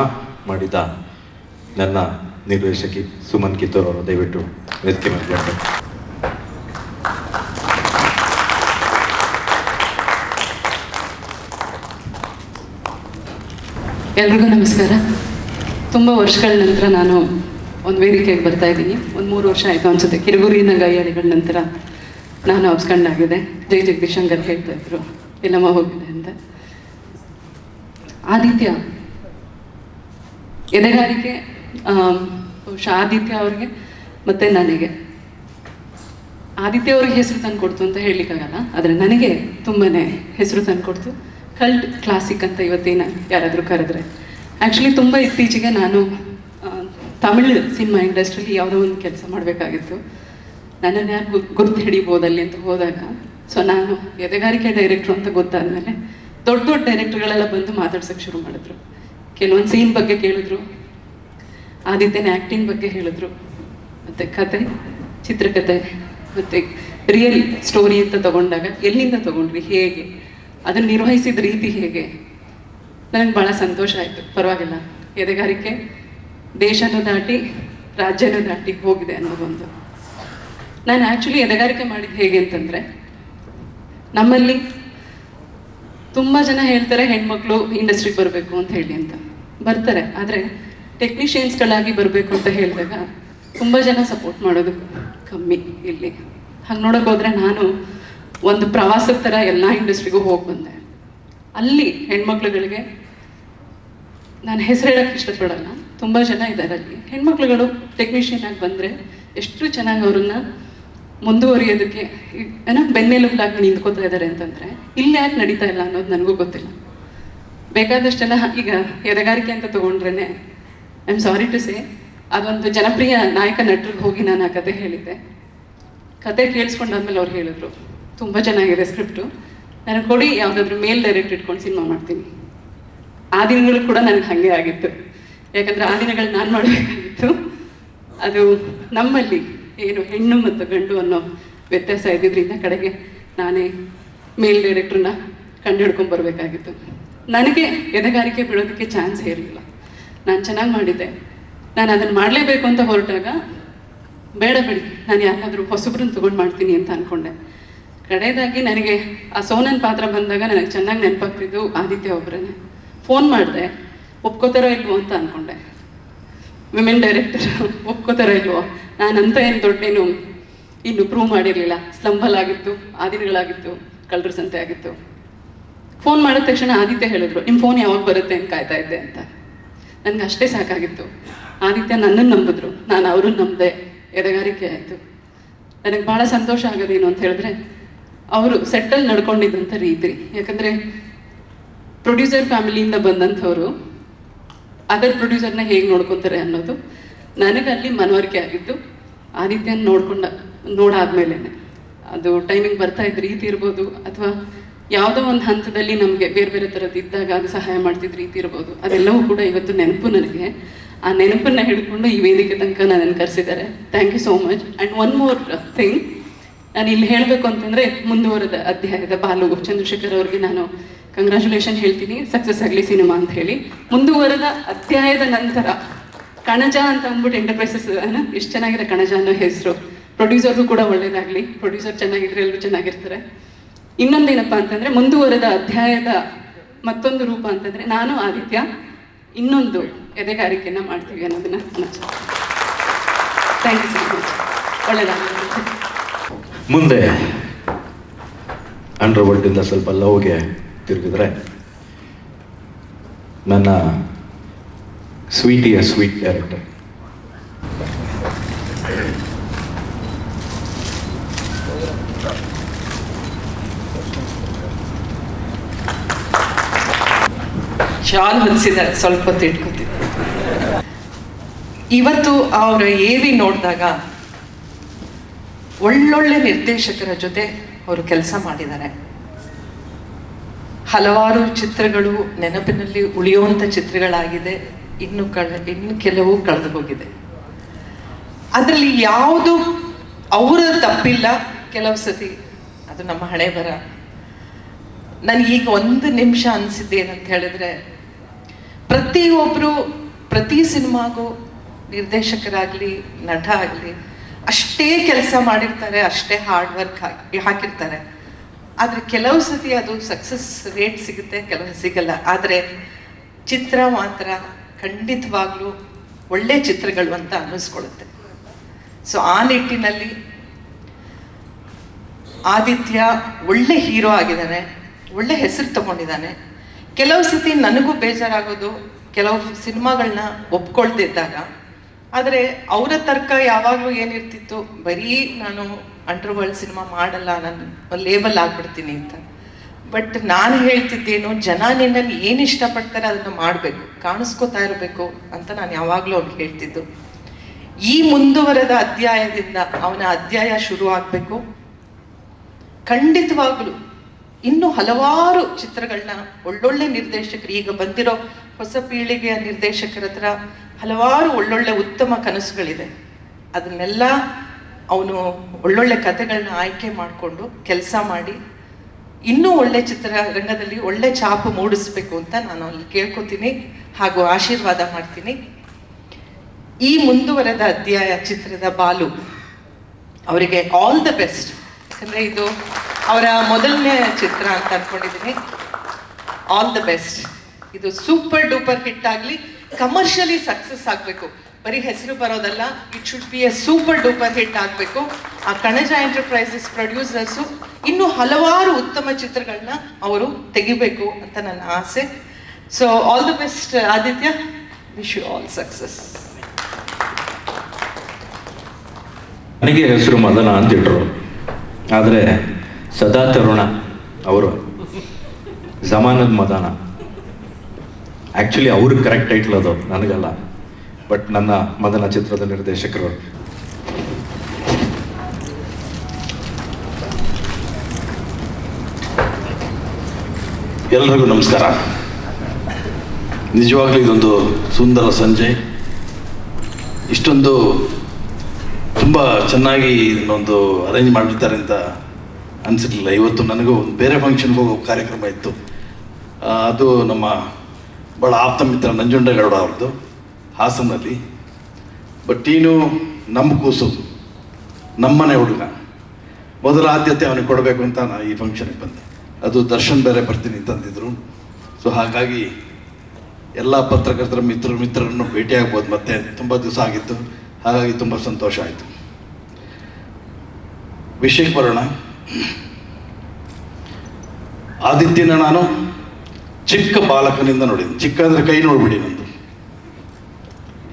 ಮಾಡಿದ ನನ್ನ ನಿರ್ದೇಶಕಿ ಸುಮನ್ ಕಿತ್ತೂರ್ ಅವರು, ದಯವಿಟ್ಟು ವೇದಿಕೆ ಮೇಲೆ ಎಲ್ರಿಗೂ ನಮಸ್ಕಾರ. ತುಂಬ ವರ್ಷಗಳ ನಂತರ ನಾನು ಒಂದು ವೇದಿಕೆಗೆ ಬರ್ತಾ ಇದ್ದೀನಿ. ಒಂದು ಮೂರು ವರ್ಷ ಆಯಿತು ಅನಿಸುತ್ತೆ. ಕಿರುಗುರಿನ ಗಾಯಾಳಿಗಳ ನಂತರ ನಾನು ಅಬ್ಸ್ಕೊಂಡಾಗಿದೆ ಜೈ ಜಗದೀಶಂಕರ್ ಹೇಳ್ತಾ ಇದ್ರು. ಇಲ್ಲಮ್ಮ ಹೋಗಿದೆ ಅಂತ. ಆದಿತ್ಯ, ಎದೆಗಾರಿಕೆ ಬಹುಶಃ ಆದಿತ್ಯ ಅವ್ರಿಗೆ, ಮತ್ತೆ ನನಗೆ. ಆದಿತ್ಯ ಅವ್ರಿಗೆ ಹೆಸರು ತಂದು ಕೊಡ್ತು ಅಂತ ಹೇಳಲಿಕ್ಕಾಗಲ್ಲ, ಆದರೆ ನನಗೆ ತುಂಬಾ ಹೆಸರು ತಂದು ಕೊಡ್ತು ಕಲ್ಟ್ ಕ್ಲಾಸಿಕ್ ಅಂತ ಇವತ್ತೇನು ಯಾರಾದರೂ ಕರೆದ್ರೆ. ಆ್ಯಕ್ಚುಲಿ ತುಂಬ ಇತ್ತೀಚೆಗೆ ನಾನು ತಮಿಳ್ ಸಿನಿಮಾ ಇಂಡಸ್ಟ್ರಿಲಿ ಯಾವುದೋ ಒಂದು ಕೆಲಸ ಮಾಡಬೇಕಾಗಿತ್ತು. ನನ್ನನ್ನು ಯಾರು ಗುರ್ತು ಹಿಡಿಬೋದಲ್ಲಿ ಅಂತ ಹೋದಾಗ ಸೊ ನಾನು ಎದೆಗಾರಿಕೆ ಡೈರೆಕ್ಟ್ರು ಅಂತ ಗೊತ್ತಾದಮೇಲೆ ದೊಡ್ಡ ದೊಡ್ಡ ಡೈರೆಕ್ಟ್ರ್ಗಳೆಲ್ಲ ಬಂದು ಮಾತಾಡ್ಸೋಕ್ಕೆ ಶುರು ಮಾಡಿದ್ರು. ಕೆಲವೊಂದು ಸೀನ್ ಬಗ್ಗೆ ಕೇಳಿದ್ರು, ಆದಿತ್ಯನ ಆ್ಯಕ್ಟಿಂಗ್ ಬಗ್ಗೆ ಹೇಳಿದ್ರು, ಮತ್ತು ಕತೆ ಚಿತ್ರಕಥೆ ಮತ್ತು ರಿಯಲ್ ಸ್ಟೋರಿ ಅಂತ ತಗೊಂಡಾಗ ಎಲ್ಲಿಂದ ತಗೊಂಡ್ರಿ, ಹೇಗೆ? ಅದನ್ನು ನಿರ್ವಹಿಸಿದ ರೀತಿ ಹೇಗೆ? ನನಗೆ ಭಾಳ ಸಂತೋಷ ಆಯಿತು. ಪರವಾಗಿಲ್ಲ. ಎದೆಗಾರಿಕೆ ದೇಶನೂ ದಾಟಿ ರಾಜ್ಯನೂ ದಾಟಿ ಹೋಗಿದೆ ಅನ್ನೋದೊಂದು ನಾನು ಆ್ಯಕ್ಚುಲಿ ಎದೆಗಾರಿಕೆ ಮಾಡಿದ್ದು ಹೇಗೆ ಅಂತಂದರೆ, ನಮ್ಮಲ್ಲಿ ತುಂಬ ಜನ ಹೇಳ್ತಾರೆ, ಹೆಣ್ಮಕ್ಳು ಇಂಡಸ್ಟ್ರಿಗೆ ಬರಬೇಕು ಅಂತ ಹೇಳಿ ಅಂತ. ಬರ್ತಾರೆ. ಆದರೆ ಟೆಕ್ನಿಷಿಯನ್ಸ್ಗಳಾಗಿ ಬರಬೇಕು ಅಂತ ಹೇಳಿದಾಗ ತುಂಬ ಜನ ಸಪೋರ್ಟ್ ಮಾಡೋದು ಕಮ್ಮಿ ಇಲ್ಲಿ. ಹಂಗೆ ನೋಡೋಕ್ಕೋದ್ರೆ ನಾನು ಒಂದು ಪ್ರವಾಸದ ಥರ ಎಲ್ಲ ಇಂಡಸ್ಟ್ರಿಗೂ ಹೋಗಿ ಬಂದೆ. ಅಲ್ಲಿ ಹೆಣ್ಮಕ್ಳುಗಳಿಗೆ ನಾನು ಹೆಸರು ಹೇಳೋಕ್ಕೆ ಇಷ್ಟಪಡಲ್ಲ. ತುಂಬ ಜನ ಇದ್ದಾರೆ ಅಲ್ಲಿ. ಹೆಣ್ಮಕ್ಳುಗಳು ಟೆಕ್ನಿಷಿಯನ್ ಆಗಿ ಬಂದರೆ ಎಷ್ಟು ಚೆನ್ನಾಗಿ ಅವ್ರನ್ನ ಮುಂದುವರಿಯೋದಕ್ಕೆ ಏನೋ ಬೆನ್ನೆಲುಬಾಗಿ ನಿಂತ್ಕೋತಾ ಇದ್ದಾರೆ ಅಂತಂದರೆ ಇಲ್ಲಿ ಯಾಕೆ ನಡೀತಾ ಇಲ್ಲ ಅನ್ನೋದು ನನಗೂ ಗೊತ್ತಿಲ್ಲ. ಬೇಕಾದಷ್ಟೆಲ್ಲ ಈಗ ಎದೆಗಾರಿಕೆ ಅಂತ ತೊಗೊಂಡ್ರೇ I am sorry to say ಅದೊಂದು ಜನಪ್ರಿಯ ನಾಯಕ ನಟರಿಗೆ ಹೋಗಿ ನಾನು ಆ ಕತೆ ಹೇಳಿದ್ದೆ. ಕತೆ ಕೇಳಿಸ್ಕೊಂಡಾದ್ಮೇಲೆ ಅವ್ರು ಹೇಳಿದ್ರು. ತುಂಬ ಚೆನ್ನಾಗಿದೆ ಸ್ಕ್ರಿಪ್ಟು ನನಗೆ ಕೊಡಿ, ಯಾವುದಾದ್ರೂ ಮೇಲ್ ಡೈರೆಕ್ಟ್ ಇಟ್ಕೊಂಡು ಸಿನಿಮಾ ಮಾಡ್ತೀನಿ. ಆ ದಿನಗಳು ಕೂಡ ನನಗೆ ಹಾಗೆ ಆಗಿತ್ತು. ಯಾಕಂದರೆ ಆ ದಿನಗಳು ನಾನು ಮಾಡಬೇಕಾಗಿತ್ತು. ಅದು ನಮ್ಮಲ್ಲಿ ಏನು ಹೆಣ್ಣು ಮತ್ತು ಗಂಡು ಅನ್ನೋ ವ್ಯತ್ಯಾಸ ಇದ್ದಿದ್ದರಿಂದ ಕಡೆಗೆ ನಾನೇ ಮೇಲ್ ಡೈರೆಕ್ಟ್ರನ್ನ ಕಂಡು ಬರಬೇಕಾಗಿತ್ತು. ನನಗೆ ಎದೆಗಾರಿಕೆ ಬಿಡೋದಕ್ಕೆ ಚಾನ್ಸ್ ಇರಲಿಲ್ಲ. ನಾನು ಚೆನ್ನಾಗಿ ಮಾಡಿದ್ದೆ. ನಾನು ಅದನ್ನು ಮಾಡಲೇಬೇಕು ಅಂತ ಹೊರಟಾಗ, ಬೇಡ ಬಿಡಿ, ನಾನು ಯಾರಾದರೂ ಹೊಸಬ್ರನ್ನ ತೊಗೊಂಡು ಮಾಡ್ತೀನಿ ಅಂತ ಅಂದ್ಕೊಂಡೆ ಕಡೆಯದಾಗಿ ನನಗೆ ಆ ಸೋನನ್ ಪಾತ್ರ ಬಂದಾಗ ನನಗೆ ಚೆನ್ನಾಗಿ ನೆನಪಾಗ್ತಿದ್ದು ಆದಿತ್ಯ ಒಬ್ಬರೇ ಫೋನ್ ಮಾಡಿದೆ, ಒಪ್ಕೋತಾರೋ ಇಲ್ವೋ ಅಂತ ಅಂದ್ಕೊಂಡೆ ವಿಮೆನ್ ಡೈರೆಕ್ಟರ್ ಒಪ್ಕೋತಾರೋ ಇಲ್ವೋ? ನಾನಂತ ಏನು ದೊಡ್ಡೇನು ಇನ್ನು ಪ್ರೂವ್ ಮಾಡಿರಲಿಲ್ಲ. ಸ್ಲಂಬಲ್ ಆಗಿತ್ತು ಆ ದಿನಗಳಾಗಿತ್ತು ಕಳ್ಳರ ಸಂತೆ ಆಗಿತ್ತು. ಫೋನ್ ಮಾಡಿದ ತಕ್ಷಣ ಆದಿತ್ಯ ಹೇಳಿದ್ರು ನಿಮ್ಮ ಫೋನ್ ಯಾವಾಗ ಬರುತ್ತೆ ಅಂತ ಕಾಯ್ತಾ ಇದ್ದೆ ಅಂತ. ನನಗೆ ಅಷ್ಟೇ ಸಾಕಾಗಿತ್ತು. ಆದಿತ್ಯ ನನ್ನನ್ನು ನಂಬಿದ್ರು, ನಾನು ಅವ್ರನ್ನ ನಂಬಿದೆ. ಎದೆಗಾರಿಕೆ ಆಯಿತು. ನನಗೆ ಭಾಳ ಸಂತೋಷ ಆಗೋದೇನು ಅಂತ ಹೇಳಿದ್ರೆ ಅವರು ಸೆಟ್ಟಲ್ಲಿ ನಡ್ಕೊಂಡಿದ್ದಂಥ ರೀತಿ. ಯಾಕಂದರೆ ಪ್ರೊಡ್ಯೂಸರ್ ಫ್ಯಾಮಿಲಿಯಿಂದ ಬಂದಂಥವ್ರು ಅದರ್ ಪ್ರೊಡ್ಯೂಸರ್ನ ಹೇಗೆ ನೋಡ್ಕೊತಾರೆ ಅನ್ನೋದು ನನಗೆ ಅಲ್ಲಿ ಮನವರಿಕೆ ಆಗಿದ್ದು ಆದಿತ್ಯನ ನೋಡ್ಕೊಂಡ, ನೋಡಾದ್ಮೇಲೆ ಅದು ಟೈಮಿಂಗ್ ಬರ್ತಾ ಇದ್ದ ರೀತಿ ಇರ್ಬೋದು, ಅಥವಾ ಯಾವುದೋ ಒಂದು ಹಂತದಲ್ಲಿ ನಮಗೆ ಬೇರೆ ಬೇರೆ ಥರದ್ದು ಇದ್ದಾಗ ಅದು ಸಹಾಯ ಮಾಡ್ತಿದ್ದ ರೀತಿ ಇರ್ಬೋದು, ಅದೆಲ್ಲವೂ ಕೂಡ ಇವತ್ತು ನೆನಪು ನನಗೆ. ಆ ನೆನಪನ್ನು ಹಿಡ್ಕೊಂಡು ಈ ವೇದಿಕೆ ತನಕ ನನ್ನನ್ನು ಕರೆಸಿದ್ದಾರೆ. Thank you so much and one more thing ನಾನು ಇಲ್ಲಿ ಹೇಳಬೇಕು ಅಂತಂದರೆ ಮುಂದುವರೆದ ಅಧ್ಯಾಯದ ಬಾಲು ಚಂದ್ರಶೇಖರ್ ಅವ್ರಿಗೆ ನಾನು ಕಂಗ್ರ್ಯಾಚುಲೇಷನ್ ಹೇಳ್ತೀನಿ. ಸಕ್ಸಸ್ ಆಗಲಿ ಸಿನಿಮಾ ಅಂತ ಹೇಳಿ. ಮುಂದುವರೆದ ಅಧ್ಯಾಯದ ನಂತರ ಕಣಜ ಅಂತ ಅಂದ್ಬಿಟ್ಟು ಎಂಟರ್ಪ್ರೈಸಸ್ ಎಷ್ಟು ಚೆನ್ನಾಗಿದೆ ಕಣಜ ಅನ್ನೋ ಹೆಸರು. ಪ್ರೊಡ್ಯೂಸರ್ಗೂ ಕೂಡ ಒಳ್ಳೇದಾಗಲಿ. ಪ್ರೊಡ್ಯೂಸರ್ ಚೆನ್ನಾಗಿದ್ರೆ ಎಲ್ಲರೂ ಚೆನ್ನಾಗಿರ್ತಾರೆ. ಇನ್ನೊಂದೇನಪ್ಪ ಅಂತಂದರೆ ಮುಂದುವರೆದ ಅಧ್ಯಾಯದ ಮತ್ತೊಂದು ರೂಪ ಅಂತಂದರೆ ನಾನು, ಆದಿತ್ಯ, ಇನ್ನೊಂದು ಎದೆಗಾರಿಕೆನ ಮಾಡ್ತೀವಿ ಅನ್ನೋದನ್ನ ಥ್ಯಾಂಕ್ ಯು ಸೊ ಮಚ್ ಒಳ್ಳೆಯದಾಗಲಿ ಮುಂದೆ ಅಂಡರ್ ವರ್ಲ್ಡಿಂದ ಸ್ವಲ್ಪ ಲವ್ಗೆ ತಿರುಗಿದ್ರೆ ನನ್ನ ಸ್ವೀಟಿಯ ಸ್ವೀಟ್ ಡೈರೆಕ್ಟರ್. ಶಾಲ್ ಹೊದಿಸಿದ್ದಾರೆ ಸ್ವಲ್ಪ ಹೊತ್ತು ಇವತ್ತು ಅವರ ಏವಿ ನೋಡಿದಾಗ ಒಳ್ಳೊಳ್ಳೆ ನಿರ್ದೇಶಕರ ಜೊತೆ ಅವರು ಕೆಲಸ ಮಾಡಿದ್ದಾರೆ. ಹಲವಾರು ಚಿತ್ರಗಳು ನೆನಪಿನಲ್ಲಿ ಉಳಿಯುವಂಥ ಚಿತ್ರಗಳಾಗಿದೆ. ಇನ್ನು ಕಳ್, ಇನ್ನು ಕೆಲವು ಕಳೆದು ಹೋಗಿದೆ. ಅದರಲ್ಲಿ ಯಾವುದು ಅವರ ತಪ್ಪಿಲ್ಲ. ಕೆಲವು ಸತಿ ಅದು ನಮ್ಮ ಹಣೆ ಬರ. ನನಗೆ ಈಗ ಒಂದು ನಿಮಿಷ ಅನಿಸಿದ್ದು ಏನಂತ ಹೇಳಿದ್ರೆ ಪ್ರತಿಯೊಬ್ಬರು ಪ್ರತಿ ಸಿನಿಮಾಗೂ ನಿರ್ದೇಶಕರಾಗಲಿ, ನಟ ಆಗಲಿ ಅಷ್ಟೇ ಕೆಲಸ ಮಾಡಿರ್ತಾರೆ, ಅಷ್ಟೇ ಹಾರ್ಡ್ ವರ್ಕ್ ಹಾಕಿ ಹಾಕಿರ್ತಾರೆ. ಆದರೆ ಕೆಲವು ಸತಿ ಅದು ಸಕ್ಸಸ್ ರೇಟ್ ಸಿಗುತ್ತೆ, ಕೆಲವು ಸಿಗಲ್ಲ. ಆದರೆ ಚಿತ್ರ ಮಾತ್ರ ಖಂಡಿತವಾಗ್ಲೂ ಒಳ್ಳೆ ಚಿತ್ರಗಳು ಅಂತ ಅನ್ನಿಸ್ಕೊಳ್ಳುತ್ತೆ. ಸೊ ಆ ನಿಟ್ಟಿನಲ್ಲಿ ಆದಿತ್ಯ ಒಳ್ಳೆ ಹೀರೋ ಆಗಿದ್ದಾನೆ, ಒಳ್ಳೆ ಹೆಸರು ತಗೊಂಡಿದ್ದಾನೆ. ಕೆಲವು ಸತಿ ನನಗೂ ಬೇಜಾರಾಗೋದು, ಕೆಲವು ಸಿನಿಮಾಗಳನ್ನ ಒಪ್ಕೊಳ್ತಿದ್ದಾಗ ಆದರೆ ಅವರ ತರ್ಕ ಯಾವಾಗಲೂ ಏನಿರ್ತಿತ್ತು, ಬರೀ ನಾನು ಅಂಡರ್ ವರ್ಲ್ಡ್ ಸಿನಿಮಾ ಮಾಡಲ್ಲ, ನಾನು ಲೇಬಲ್ ಆಗ್ಬಿಡ್ತೀನಿ ಅಂತ. ಬಟ್ ನಾನು ಹೇಳ್ತಿದ್ದೇನು, ಜನ ನಿನ್ನಲ್ಲಿ ಏನು ಇಷ್ಟಪಡ್ತಾರೆ ಅದನ್ನು ಮಾಡಬೇಕು, ಕಾಣಿಸ್ಕೋತಾ ಇರಬೇಕು ಅಂತ ನಾನು ಯಾವಾಗಲೂ ಅವ್ರಿಗೆ ಹೇಳ್ತಿದ್ದು. ಈ ಮುಂದುವರೆದ ಅಧ್ಯಾಯದಿಂದ ಅವನ ಅಧ್ಯಾಯ ಶುರು ಆಗಬೇಕು. ಖಂಡಿತವಾಗಲೂ ಇನ್ನು ಹಲವಾರು ಚಿತ್ರಗಳನ್ನ ಒಳ್ಳೊಳ್ಳೆ ನಿರ್ದೇಶಕರು, ಈಗ ಬಂದಿರೋ ಹೊಸ ಪೀಳಿಗೆಯ ನಿರ್ದೇಶಕರ ಹತ್ರ ಹಲವಾರು ಒಳ್ಳೊಳ್ಳೆ ಉತ್ತಮ ಕನಸುಗಳಿದೆ. ಅದನ್ನೆಲ್ಲ ಅವನು ಒಳ್ಳೊಳ್ಳೆ ಕಥೆಗಳನ್ನ ಆಯ್ಕೆ ಮಾಡಿಕೊಂಡು ಕೆಲಸ ಮಾಡಿ ಇನ್ನೂ ಒಳ್ಳೆ ಚಿತ್ರರಂಗದಲ್ಲಿ ಒಳ್ಳೆ ಛಾಪು ಮೂಡಿಸ್ಬೇಕು ಅಂತ ನಾನು ಅಲ್ಲಿ ಕೇಳ್ಕೊತೀನಿ ಹಾಗೂ ಆಶೀರ್ವಾದ ಮಾಡ್ತೀನಿ. ಈ ಮುಂದುವರೆದ ಅಧ್ಯಾಯ ಚಿತ್ರದ ಬಾಲು ಅವರಿಗೆ ಆಲ್ ದ ಬೆಸ್ಟ್ ಯಾಕಂದ್ರೆ ಇದು ಅವರ ಮೊದಲನೇ ಚಿತ್ರ ಅಂತ ಅಂದ್ಕೊಂಡಿದ್ದೀನಿ ಆಲ್ ದ ಬೆಸ್ಟ್ ಇದು ಸೂಪರ್ ಡೂಪರ್ ಹಿಟ್ ಆಗಲಿ ಕಮರ್ಷಿಯಲಿ ಸಕ್ಸಸ್ ಆಗಬೇಕು. ಬರೀ ಹೆಸರು ಬರೋದಲ್ಲ it should be a super duper hit ಆಗಬೇಕು. ಆ ಕಣಜ ಎಂಟರ್ಪ್ರೈಸಸ್ ಪ್ರೊಡ್ಯೂಸರ್ಸು ಇನ್ನೂ ಹಲವಾರು ಉತ್ತಮ ಚಿತ್ರಗಳನ್ನ ಅವರು ತೆಗಿಬೇಕು ಅಂತ ನನ್ನ ಆಸೆ. So all the best Aditya. Wish you all success ನನಗೆ ಹೆಸರು ಮದನ ಅಂತಿಟ್ರು ಆದರೆ ಸದಾ ತರುಣ ಅವರು. ಜಮಾನದ ಮದನ. ಆ್ಯಕ್ಚುಲಿ ಅವ್ರಿಗೆ ಕರೆಕ್ಟ್ ಟೈಟ್ಲ್ ಅದು, ನನಗಲ್ಲ. ಬಟ್ ನನ್ನ ಮೊದಲ ಚಿತ್ರದ ನಿರ್ದೇಶಕರು ಎಲ್ರಿಗೂ ನಮಸ್ಕಾರ. ನಿಜವಾಗ್ಲೂ ಇದೊಂದು ಸುಂದರ ಸಂಜೆ. ಇಷ್ಟೊಂದು ತುಂಬ ಚೆನ್ನಾಗಿ ಇದನ್ನೊಂದು ಅರೇಂಜ್ ಮಾಡಿರ್ತಾರೆ ಅಂತ ಅನಿಸಿರ್ಲಿಲ್ಲ. ಇವತ್ತು ನನಗೂ ಒಂದು ಬೇರೆ ಫಂಕ್ಷನ್ಗೆ ಹೋಗೋ ಕಾರ್ಯಕ್ರಮ ಇತ್ತು. ಅದು ನಮ್ಮ ಭಾಳ ಆಪ್ತ ಮಿತ್ರ ನಂಜುಂಡೇಗೌಡ ಅವ್ರದ್ದು ಹಾಸನಲ್ಲಿ ಬಟ್ ನೀನು ನಮ್ಮ ಕೂಸು ನಮ್ಮನೆ ಹುಡುಗ. ಮೊದಲ ಆದ್ಯತೆ ಅವನಿಗೆ ಕೊಡಬೇಕು ಅಂತ ನಾನು ಈ ಫಂಕ್ಷನಿಗೆ ಬಂದೆ. ಅದು ದರ್ಶನ್ ಬೇರೆ ಬರ್ತೀನಿ ತಂದಿದ್ರು ಸೊ ಹಾಗಾಗಿ ಎಲ್ಲ ಪತ್ರಕರ್ತರ ಮಿತ್ರರು ಮಿತ್ರರನ್ನು ಭೇಟಿಯಾಗ್ಬೋದು ಮತ್ತೆ. ತುಂಬ ದಿವಸ ಆಗಿತ್ತು. ಹಾಗಾಗಿ ತುಂಬ ಸಂತೋಷ ಆಯಿತು. ವಿಷಯಕ್ಕೆ ಬರೋಣ. ಆದಿತ್ಯನ ನಾನು ಚಿಕ್ಕ ಬಾಲಕನಿಂದ ನೋಡಿದ್ದೀನಿ ಚಿಕ್ಕ ಅಂದರೆ ಕೈ ನೋಡ್ಬಿಡಿ ನಂದು.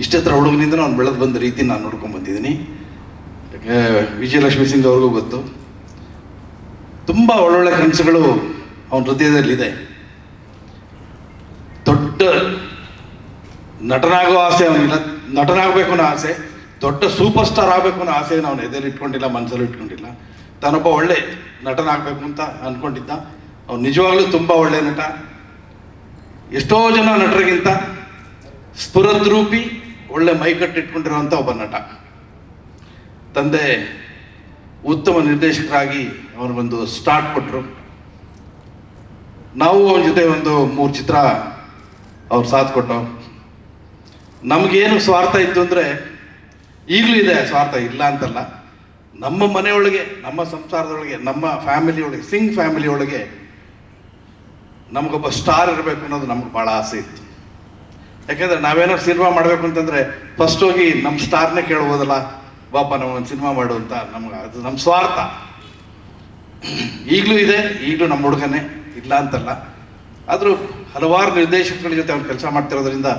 ಇಷ್ಟೇ ಥರ ಹುಡುಗನಿಂದ ನಾನು ಬೆಳೆದು ಬಂದ ರೀತಿ ನಾನು ನೋಡ್ಕೊಂಡು ಬಂದಿದ್ದೀನಿ. ವಿಜಯಲಕ್ಷ್ಮಿ ಸಿಂಗ್ ಅವ್ರಿಗೂ ಗೊತ್ತು. ತುಂಬ ಒಳ್ಳೊಳ್ಳೆ ಕನಸುಗಳು ಅವನ ಹೃದಯದಲ್ಲಿದೆ. ದೊಡ್ಡ ನಟನಾಗೋ ಆಸೆ ಅವನಿಲ್ಲ. ನಟನಾಗಬೇಕು ಅನ್ನೋ ಆಸೆ, ದೊಡ್ಡ ಸೂಪರ್ ಸ್ಟಾರ್ ಆಗಬೇಕು ಅನ್ನೋ ಆಸೆ ಅವನು ಎದೆಯಲ್ಲಿ ಇಟ್ಕೊಂಡಿಲ್ಲ ಮನಸ್ಸಲ್ಲಿ ಇಟ್ಕೊಂಡಿಲ್ಲ. ತಾನೊಬ್ಬ ಒಳ್ಳೆ ನಟನಾಗಬೇಕು ಅಂತ ಅಂದ್ಕೊಂಡಿದ್ದ ಅವ್ನು ನಿಜವಾಗ್ಲೂ ತುಂಬ ಒಳ್ಳೆ ನಟ. ಎಷ್ಟೋ ಜನ ನಟರಿಗಿಂತ ಸ್ಫುರದ್ರೂಪಿ ಒಳ್ಳೆ ಮೈಕಟ್ಟಿಟ್ಕೊಂಡಿರುವಂಥ ಒಬ್ಬ ನಟ. ತಂದೆ ಉತ್ತಮ ನಿರ್ದೇಶಕರಾಗಿ ಅವನಿಗೊಂದು ಸ್ಟಾರ್ಟ್ ಕೊಟ್ಟರು ನಾವು ಅವನ ಜೊತೆ ಒಂದು ಮೂರು ಚಿತ್ರ ಅವ್ರು ಸಾಥ್ ಕೊಟ್ಟು ನಮಗೇನು ಸ್ವಾರ್ಥ ಇತ್ತು ಅಂದರೆ ಈಗಲೂ ಇದೆ ಸ್ವಾರ್ಥ, ಇಲ್ಲ ಅಂತಲ್ಲ. ನಮ್ಮ ಮನೆಯೊಳಗೆ, ನಮ್ಮ ಸಂಸಾರದೊಳಗೆ, ನಮ್ಮ ಫ್ಯಾಮಿಲಿಯೊಳಗೆ ಸಿಂಗ್ ಫ್ಯಾಮಿಲಿ ಒಳಗೆ ನಮಗೊಬ್ಬ ಸ್ಟಾರ್ ಇರಬೇಕು ಅನ್ನೋದು ನಮ್ಗೆ ಭಾಳ ಆಸೆ ಇತ್ತು. ಯಾಕೆಂದ್ರೆ ನಾವೇನೋ ಸಿನಿಮಾ ಮಾಡಬೇಕು ಅಂತಂದ್ರೆ ಫಸ್ಟ್ ಹೋಗಿ ನಮ್ಮ ಸ್ಟಾರ್ನೇ ಕೇಳ್ಬೋದಲ್ಲ, ಬಾಪ, ನಾವು ಒಂದು ಸಿನಿಮಾ ಮಾಡು ಅಂತ ನಮ್ಗೆ ಅದು ನಮ್ಮ ಸ್ವಾರ್ಥ. ಈಗಲೂ ಇದೆ, ಈಗಲೂ ನಮ್ಮ ಹುಡುಗನೇ, ಇಲ್ಲ ಅಂತಲ್ಲ. ಆದರೂ ಹಲವಾರು ನಿರ್ದೇಶಕರ ಜೊತೆ ಅವ್ನು ಕೆಲಸ ಮಾಡ್ತಿರೋದ್ರಿಂದ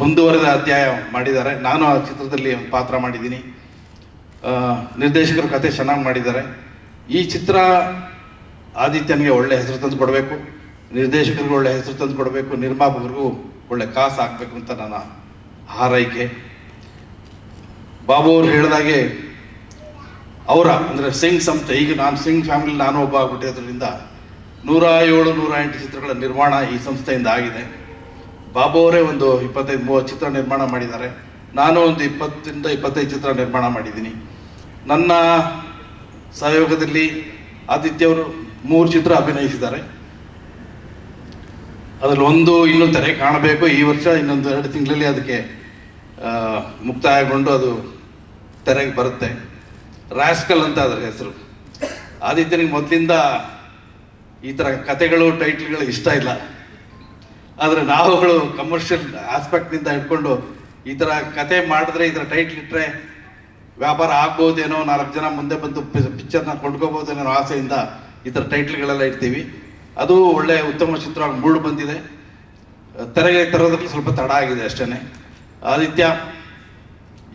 ಮುಂದುವರೆದ ಅಧ್ಯಾಯ ಮಾಡಿದ್ದಾರೆ. ನಾನು ಆ ಚಿತ್ರದಲ್ಲಿ ಒಂದು ಪಾತ್ರ ಮಾಡಿದ್ದೀನಿ. ನಿರ್ದೇಶಕರು ಕತೆ ಚೆನ್ನಾಗಿ ಮಾಡಿದ್ದಾರೆ. ಈ ಚಿತ್ರ ಆದಿತ್ಯನಿಗೆ ಒಳ್ಳೆ ಹೆಸರು ತಂದು ಕೊಡಬೇಕು. ನಿರ್ದೇಶಕರಿಗೂ ಒಳ್ಳೆ ಹೆಸರು ತಂದು ಕೊಡಬೇಕು, ನಿರ್ಮಾಪಕರಿಗೂ ಒಳ್ಳೆ ಕಾಸು ಹಾಕಬೇಕು ಅಂತ ನನ್ನ ಹಾರೈಕೆ. ಬಾಬು ಅವ್ರು ಹೇಳಿದಾಗೆ ಅವರ, ಅಂದರೆ ಸಿಂಗ್ ಸಂಸ್ಥೆ, ಈಗ ನಾನು ಸಿಂಗ್ ಫ್ಯಾಮಿಲಿ, ನಾನು ಒಬ್ಬ ಆಗ್ಬಿಟ್ಟಿದ್ದರಿಂದ ನೂರ ಏಳು ನೂರ ಎಂಟು ಚಿತ್ರಗಳ ನಿರ್ಮಾಣ ಈ ಸಂಸ್ಥೆಯಿಂದ ಆಗಿದೆ. ಬಾಬು ಅವರೇ ಒಂದು ಇಪ್ಪತ್ತೈದು, ಮೂವತ್ತು ಚಿತ್ರ ನಿರ್ಮಾಣ ಮಾಡಿದ್ದಾರೆ. ನಾನು ಒಂದು ಇಪ್ಪತ್ತಿಂದ ಇಪ್ಪತ್ತೈದು ಚಿತ್ರ ನಿರ್ಮಾಣ ಮಾಡಿದ್ದೀನಿ. ನನ್ನ ಸಹಯೋಗದಲ್ಲಿ ಆದಿತ್ಯವರು ಮೂರು ಚಿತ್ರ ಅಭಿನಯಿಸಿದ್ದಾರೆ. ಅದರಲ್ಲಿ ಒಂದು ಇನ್ನೂ ತೆರೆ ಕಾಣಬೇಕು. ಈ ವರ್ಷ ಇನ್ನೊಂದು ಎರಡು ತಿಂಗಳಲ್ಲಿ ಅದಕ್ಕೆ ಮುಕ್ತಾಯಗೊಂಡು ಅದು ತೆರೆಗೆ ಬರುತ್ತೆ. ರಾಸ್ಕಲ್ ಅಂತ ಅದರ ಹೆಸರು. ಆದಿತ್ಯನಿಗೆ ಮೊದಲಿಂದ ಈ ಥರ ಕತೆಗಳು, ಟೈಟ್ಲ್ಗಳು ಇಷ್ಟ ಇಲ್ಲ. ಆದರೆ ನಾವುಗಳು ಕಮರ್ಷಿಯಲ್ ಆಸ್ಪೆಕ್ಟ್ನಿಂದ ಹಿಡ್ಕೊಂಡು ಈ ಥರ ಕತೆ ಮಾಡಿದ್ರೆ, ಈ ಥರ ಟೈಟ್ಲ್ ಇಟ್ಟರೆ ವ್ಯಾಪಾರ ಆಗ್ಬೋದೇನೋ, ನಾಲ್ಕು ಜನ ಮುಂದೆ ಬಂದು ಪಿಕ್ಚರ್ನ ಕೊಂಡ್ಕೋಬೋದೇನೋ ಆಸೆಯಿಂದ ಈ ಥರ ಟೈಟ್ಲ್ಗಳೆಲ್ಲ ಇಡ್ತೀವಿ. ಅದು ಒಳ್ಳೆ ಉತ್ತಮ ಚಿತ್ರ ಮೂಡ್ ಬಂದಿದೆ. ತೆರೆಗೆ ತರೋದಕ್ಕೆ ಸ್ವಲ್ಪ ತಡ ಆಗಿದೆ ಅಷ್ಟೇ Aditya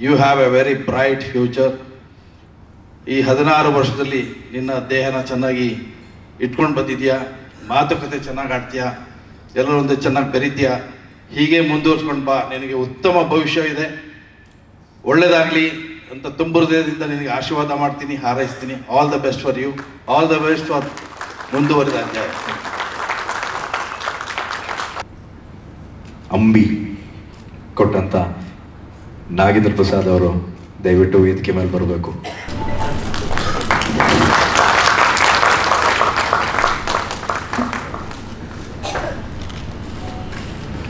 you have a very bright future ಈ ಹದಿನಾರು ವರ್ಷದಲ್ಲಿ ನಿನ್ನ ದೇಹನ ಚೆನ್ನಾಗಿ ಇಟ್ಕೊಂಡು ಬಂದಿದ್ಯಾ? ಮಾತುಕತೆ ಚೆನ್ನಾಗಿ ಆಡ್ತೀಯಾ? ಎಲ್ಲರೊಂದು ಚೆನ್ನಾಗಿ ಬೆರೀತೀಯಾ? ಹೀಗೆ ಮುಂದುವರ್ಸ್ಕೊಂಡು ಬಾ, ನಿನಗೆ ಉತ್ತಮ ಭವಿಷ್ಯ ಇದೆ. ಒಳ್ಳೇದಾಗಲಿ ಅಂತ ತುಂಬ ಹೃದಯದಿಂದ ನಿನಗೆ ಆಶೀರ್ವಾದ ಮಾಡ್ತೀನಿ, ಹಾರೈಸ್ತೀನಿ. All the best for you all the best for ಮುಂದುವರಿದ ಅಧ್ಯಾಯ ಅಂಬಿ ಕೊಟ್ಟಂತ ನಾಗೇಂದ್ರ ಪ್ರಸಾದ್ ಅವರು ದಯವಿಟ್ಟು ವೇದಿಕೆ ಮೇಲೆ ಬರಬೇಕು.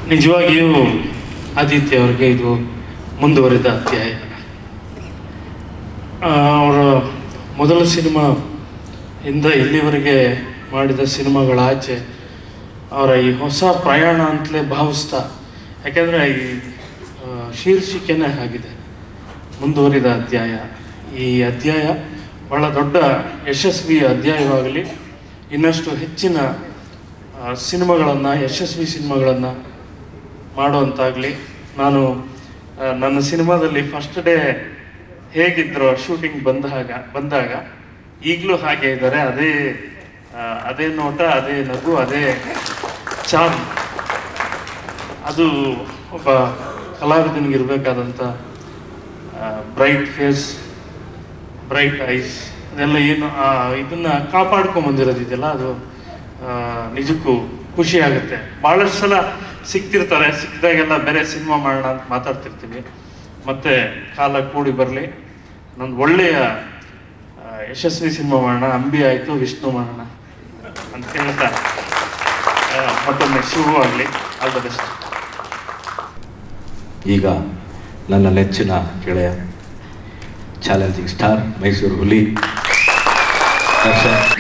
ನಿಜವಾಗಿಯೂ ಆದಿತ್ಯ ಅವರಿಗೆ ಇದು ಮುಂದುವರೆದ ಅಧ್ಯಾಯ. ಅವರ ಮೊದಲ ಸಿನಿಮಾ ಇಂದ ಇಲ್ಲಿವರೆಗೆ ಮಾಡಿದ ಸಿನಿಮಾಗಳ ಆಚೆ ಅವರ ಈ ಹೊಸ ಪ್ರಯಾಣ ಅಂತಲೇ ಭಾವಿಸ್ತಾ, ಯಾಕೆಂದರೆ ಈ ಶೀರ್ಷಿಕೆನೇ ಆಗಿದೆ. ಮುಂದುವರಿದ ಅಧ್ಯಾಯ. ಈ ಅಧ್ಯಾಯ ಬಹಳ ದೊಡ್ಡ ಯಶಸ್ವಿ ಅಧ್ಯಾಯವಾಗಲಿ, ಇನ್ನಷ್ಟು ಹೆಚ್ಚಿನ ಸಿನಿಮಾಗಳನ್ನು, ಯಶಸ್ವಿ ಸಿನಿಮಾಗಳನ್ನು ಮಾಡುವಂತಾಗಲಿ, ನಾನು ನನ್ನ ಸಿನಿಮಾದಲ್ಲಿ ಫಸ್ಟ್ ಡೇ ಹೇಗಿದ್ರೋ ಶೂಟಿಂಗ್ ಬಂದಾಗ ಬಂದಾಗ ಈಗಲೂ ಹಾಗೆ ಇದ್ದಾರೆ. ಅದೇ ಅದೇ ನೋಟ, ಅದೇ ನಗು, ಅದೇ ಚಾಮ್. ಅದು ಒಬ್ಬ ಕಲಾವಿದನಿಗೆ ಇರಬೇಕಾದಂಥ ಬ್ರೈಟ್ ಫೇಸ್ ಬ್ರೈಟ್ ಐಸ್ ಅದೆಲ್ಲ ಏನು ಇದನ್ನು ಇದನ್ನ ಕಾಪಾಡ್ಕೊಂಡ್ ಬಂದಿರೋದಿದೆಯಲ್ಲ ಅದು ನಿಜಕ್ಕೂ ಖುಷಿ ಆಗುತ್ತೆ. ಭಾಳಷ್ಟು ಸಲ ಸಿಕ್ತಿರ್ತಾರೆ. ಸಿಕ್ಕಿದಾಗೆಲ್ಲ ಬೇರೆ ಸಿನಿಮಾ ಮಾಡೋಣ ಅಂತ ಮಾತಾಡ್ತಿರ್ತೀವಿ. ಮತ್ತೆ ಕಾಲ ಕೂಡಿ ಬರಲಿ. ನಂದು ಒಳ್ಳೆಯ ಯಶಸ್ವಿ ಸಿನಿಮಾ ಮಾಡೋಣ, ಅಂಬಿ ಆಯಿತು, ವಿಷ್ಣು ಮಾಡೋಣ ಅಂತ ಹೇಳ್ತಾ ಮತ್ತೊಮ್ಮೆ ಶುರು ಆಗಲಿ. ಆಲ್ ದ ಬೆಸ್ಟ್ ಈಗ ನನ್ನ ನೆಚ್ಚಿನ ಗೆಳೆಯ ಚಾಲೆಂಜಿಂಗ್ ಸ್ಟಾರ್, ಮೈಸೂರು ಹುಲಿ.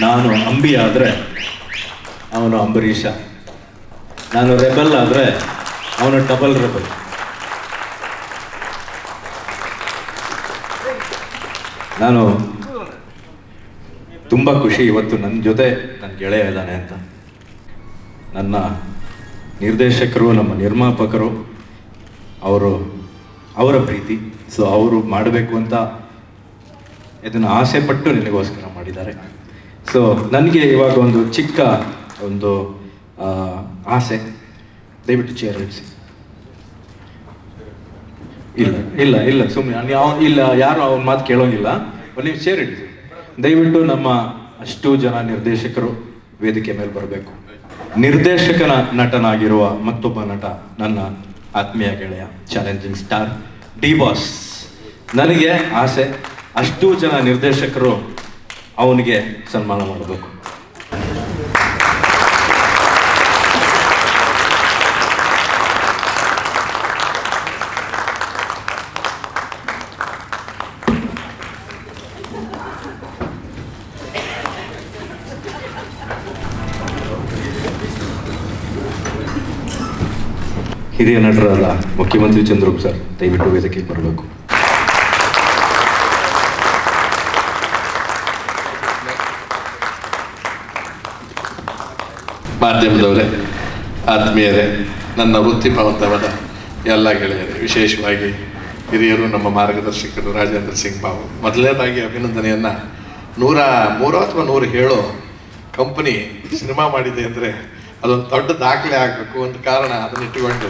ನಾನು ಅಂಬಿ ಆದರೆ ಅವನು ಅಂಬರೀಷ. ನಾನು ರೆಬಲ್ ಆದರೆ ಅವನು ಡಬಲ್ ರೆಬಲ್. ನಾನು ತುಂಬ ಖುಷಿ ಇವತ್ತು ನನ್ನ ಜೊತೆ ನನ್ನ ಗೆಳೆಯ ಇದ್ದಾನೆ ಅಂತ. ನನ್ನ ನಿರ್ದೇಶಕರು, ನಮ್ಮ ನಿರ್ಮಾಪಕರು, ಅವರು ಅವರ ಪ್ರೀತಿ. ಸೊ ಅವರು ಮಾಡಬೇಕು ಅಂತ ಇದನ್ನು ಆಸೆ ಪಟ್ಟು ನಿನಗೋಸ್ಕರ ಮಾಡಿದ್ದಾರೆ. ಸೊ ನನಗೆ ಇವಾಗ ಒಂದು ಚಿಕ್ಕ ಒಂದು ಆಸೆ. ದಯವಿಟ್ಟು ಚೇರ್ ಇಳಿಸಿ ಇಲ್ಲ ಇಲ್ಲ ಇಲ್ಲ ಸುಮ್ಮನೆ ಯಾವ, ಇಲ್ಲ, ಯಾರು ಅವ್ನ ಮಾತು ಕೇಳೋಂಗಿಲ್ಲ. ನೀವು ಚೇರ್ ಇಳಿಸಿ ದಯವಿಟ್ಟು ನಮ್ಮ ಅಷ್ಟು ಜನ ನಿರ್ದೇಶಕರು ವೇದಿಕೆ ಮೇಲೆ ಬರಬೇಕು. ನಿರ್ದೇಶಕನ ನಟನಾಗಿರುವ ಮತ್ತೊಬ್ಬ ನಟ ನನ್ನ ಆತ್ಮೀಯ ಗೆಳೆಯ ಚಾಲೆಂಜಿಂಗ್ ಸ್ಟಾರ್ ಡಿ ಬಾಸ್ ನನಗೆ ಆಸೆ ಅಷ್ಟು ಜನ ನಿರ್ದೇಶಕರು ಅವನಿಗೆ ಸನ್ಮಾನ ಮಾಡಬೇಕು. ಹಿರಿಯ ನಟರಾದ ಮುಖ್ಯಮಂತ್ರಿ ಚಂದ್ರಬಾಬು ಸರ್, ದಯವಿಟ್ಟು ವೇದಿಕೆಗೆ ಬರಬೇಕು. ಮಾಧ್ಯಮದವರೇ, ಆತ್ಮೀಯರೇ, ನನ್ನ ವೃತ್ತಿಪರವಾದ ಎಲ್ಲ ಗೆಳೆಯರೇ, ವಿಶೇಷವಾಗಿ ಹಿರಿಯರು, ನಮ್ಮ ಮಾರ್ಗದರ್ಶಕರು ರಾಜೇಂದ್ರ ಸಿಂಗ್ ಬಾಬು. ಮೊದಲನೇದಾಗಿ ಅಭಿನಂದನೆಯನ್ನು ನೂರ ಮೂರು ಅಥವಾ ನೂರು ಹೇಳೋ ಕಂಪನಿ ಸಿನಿಮಾ ಮಾಡಿದೆ ಅಂದರೆ ಅದೊಂದು ದೊಡ್ಡ ದಾಖಲೆ ಆಗಬೇಕು ಒಂದು ಕಾರಣ ಅದನ್ನ ಇಟ್ಟುಕೊಂಡು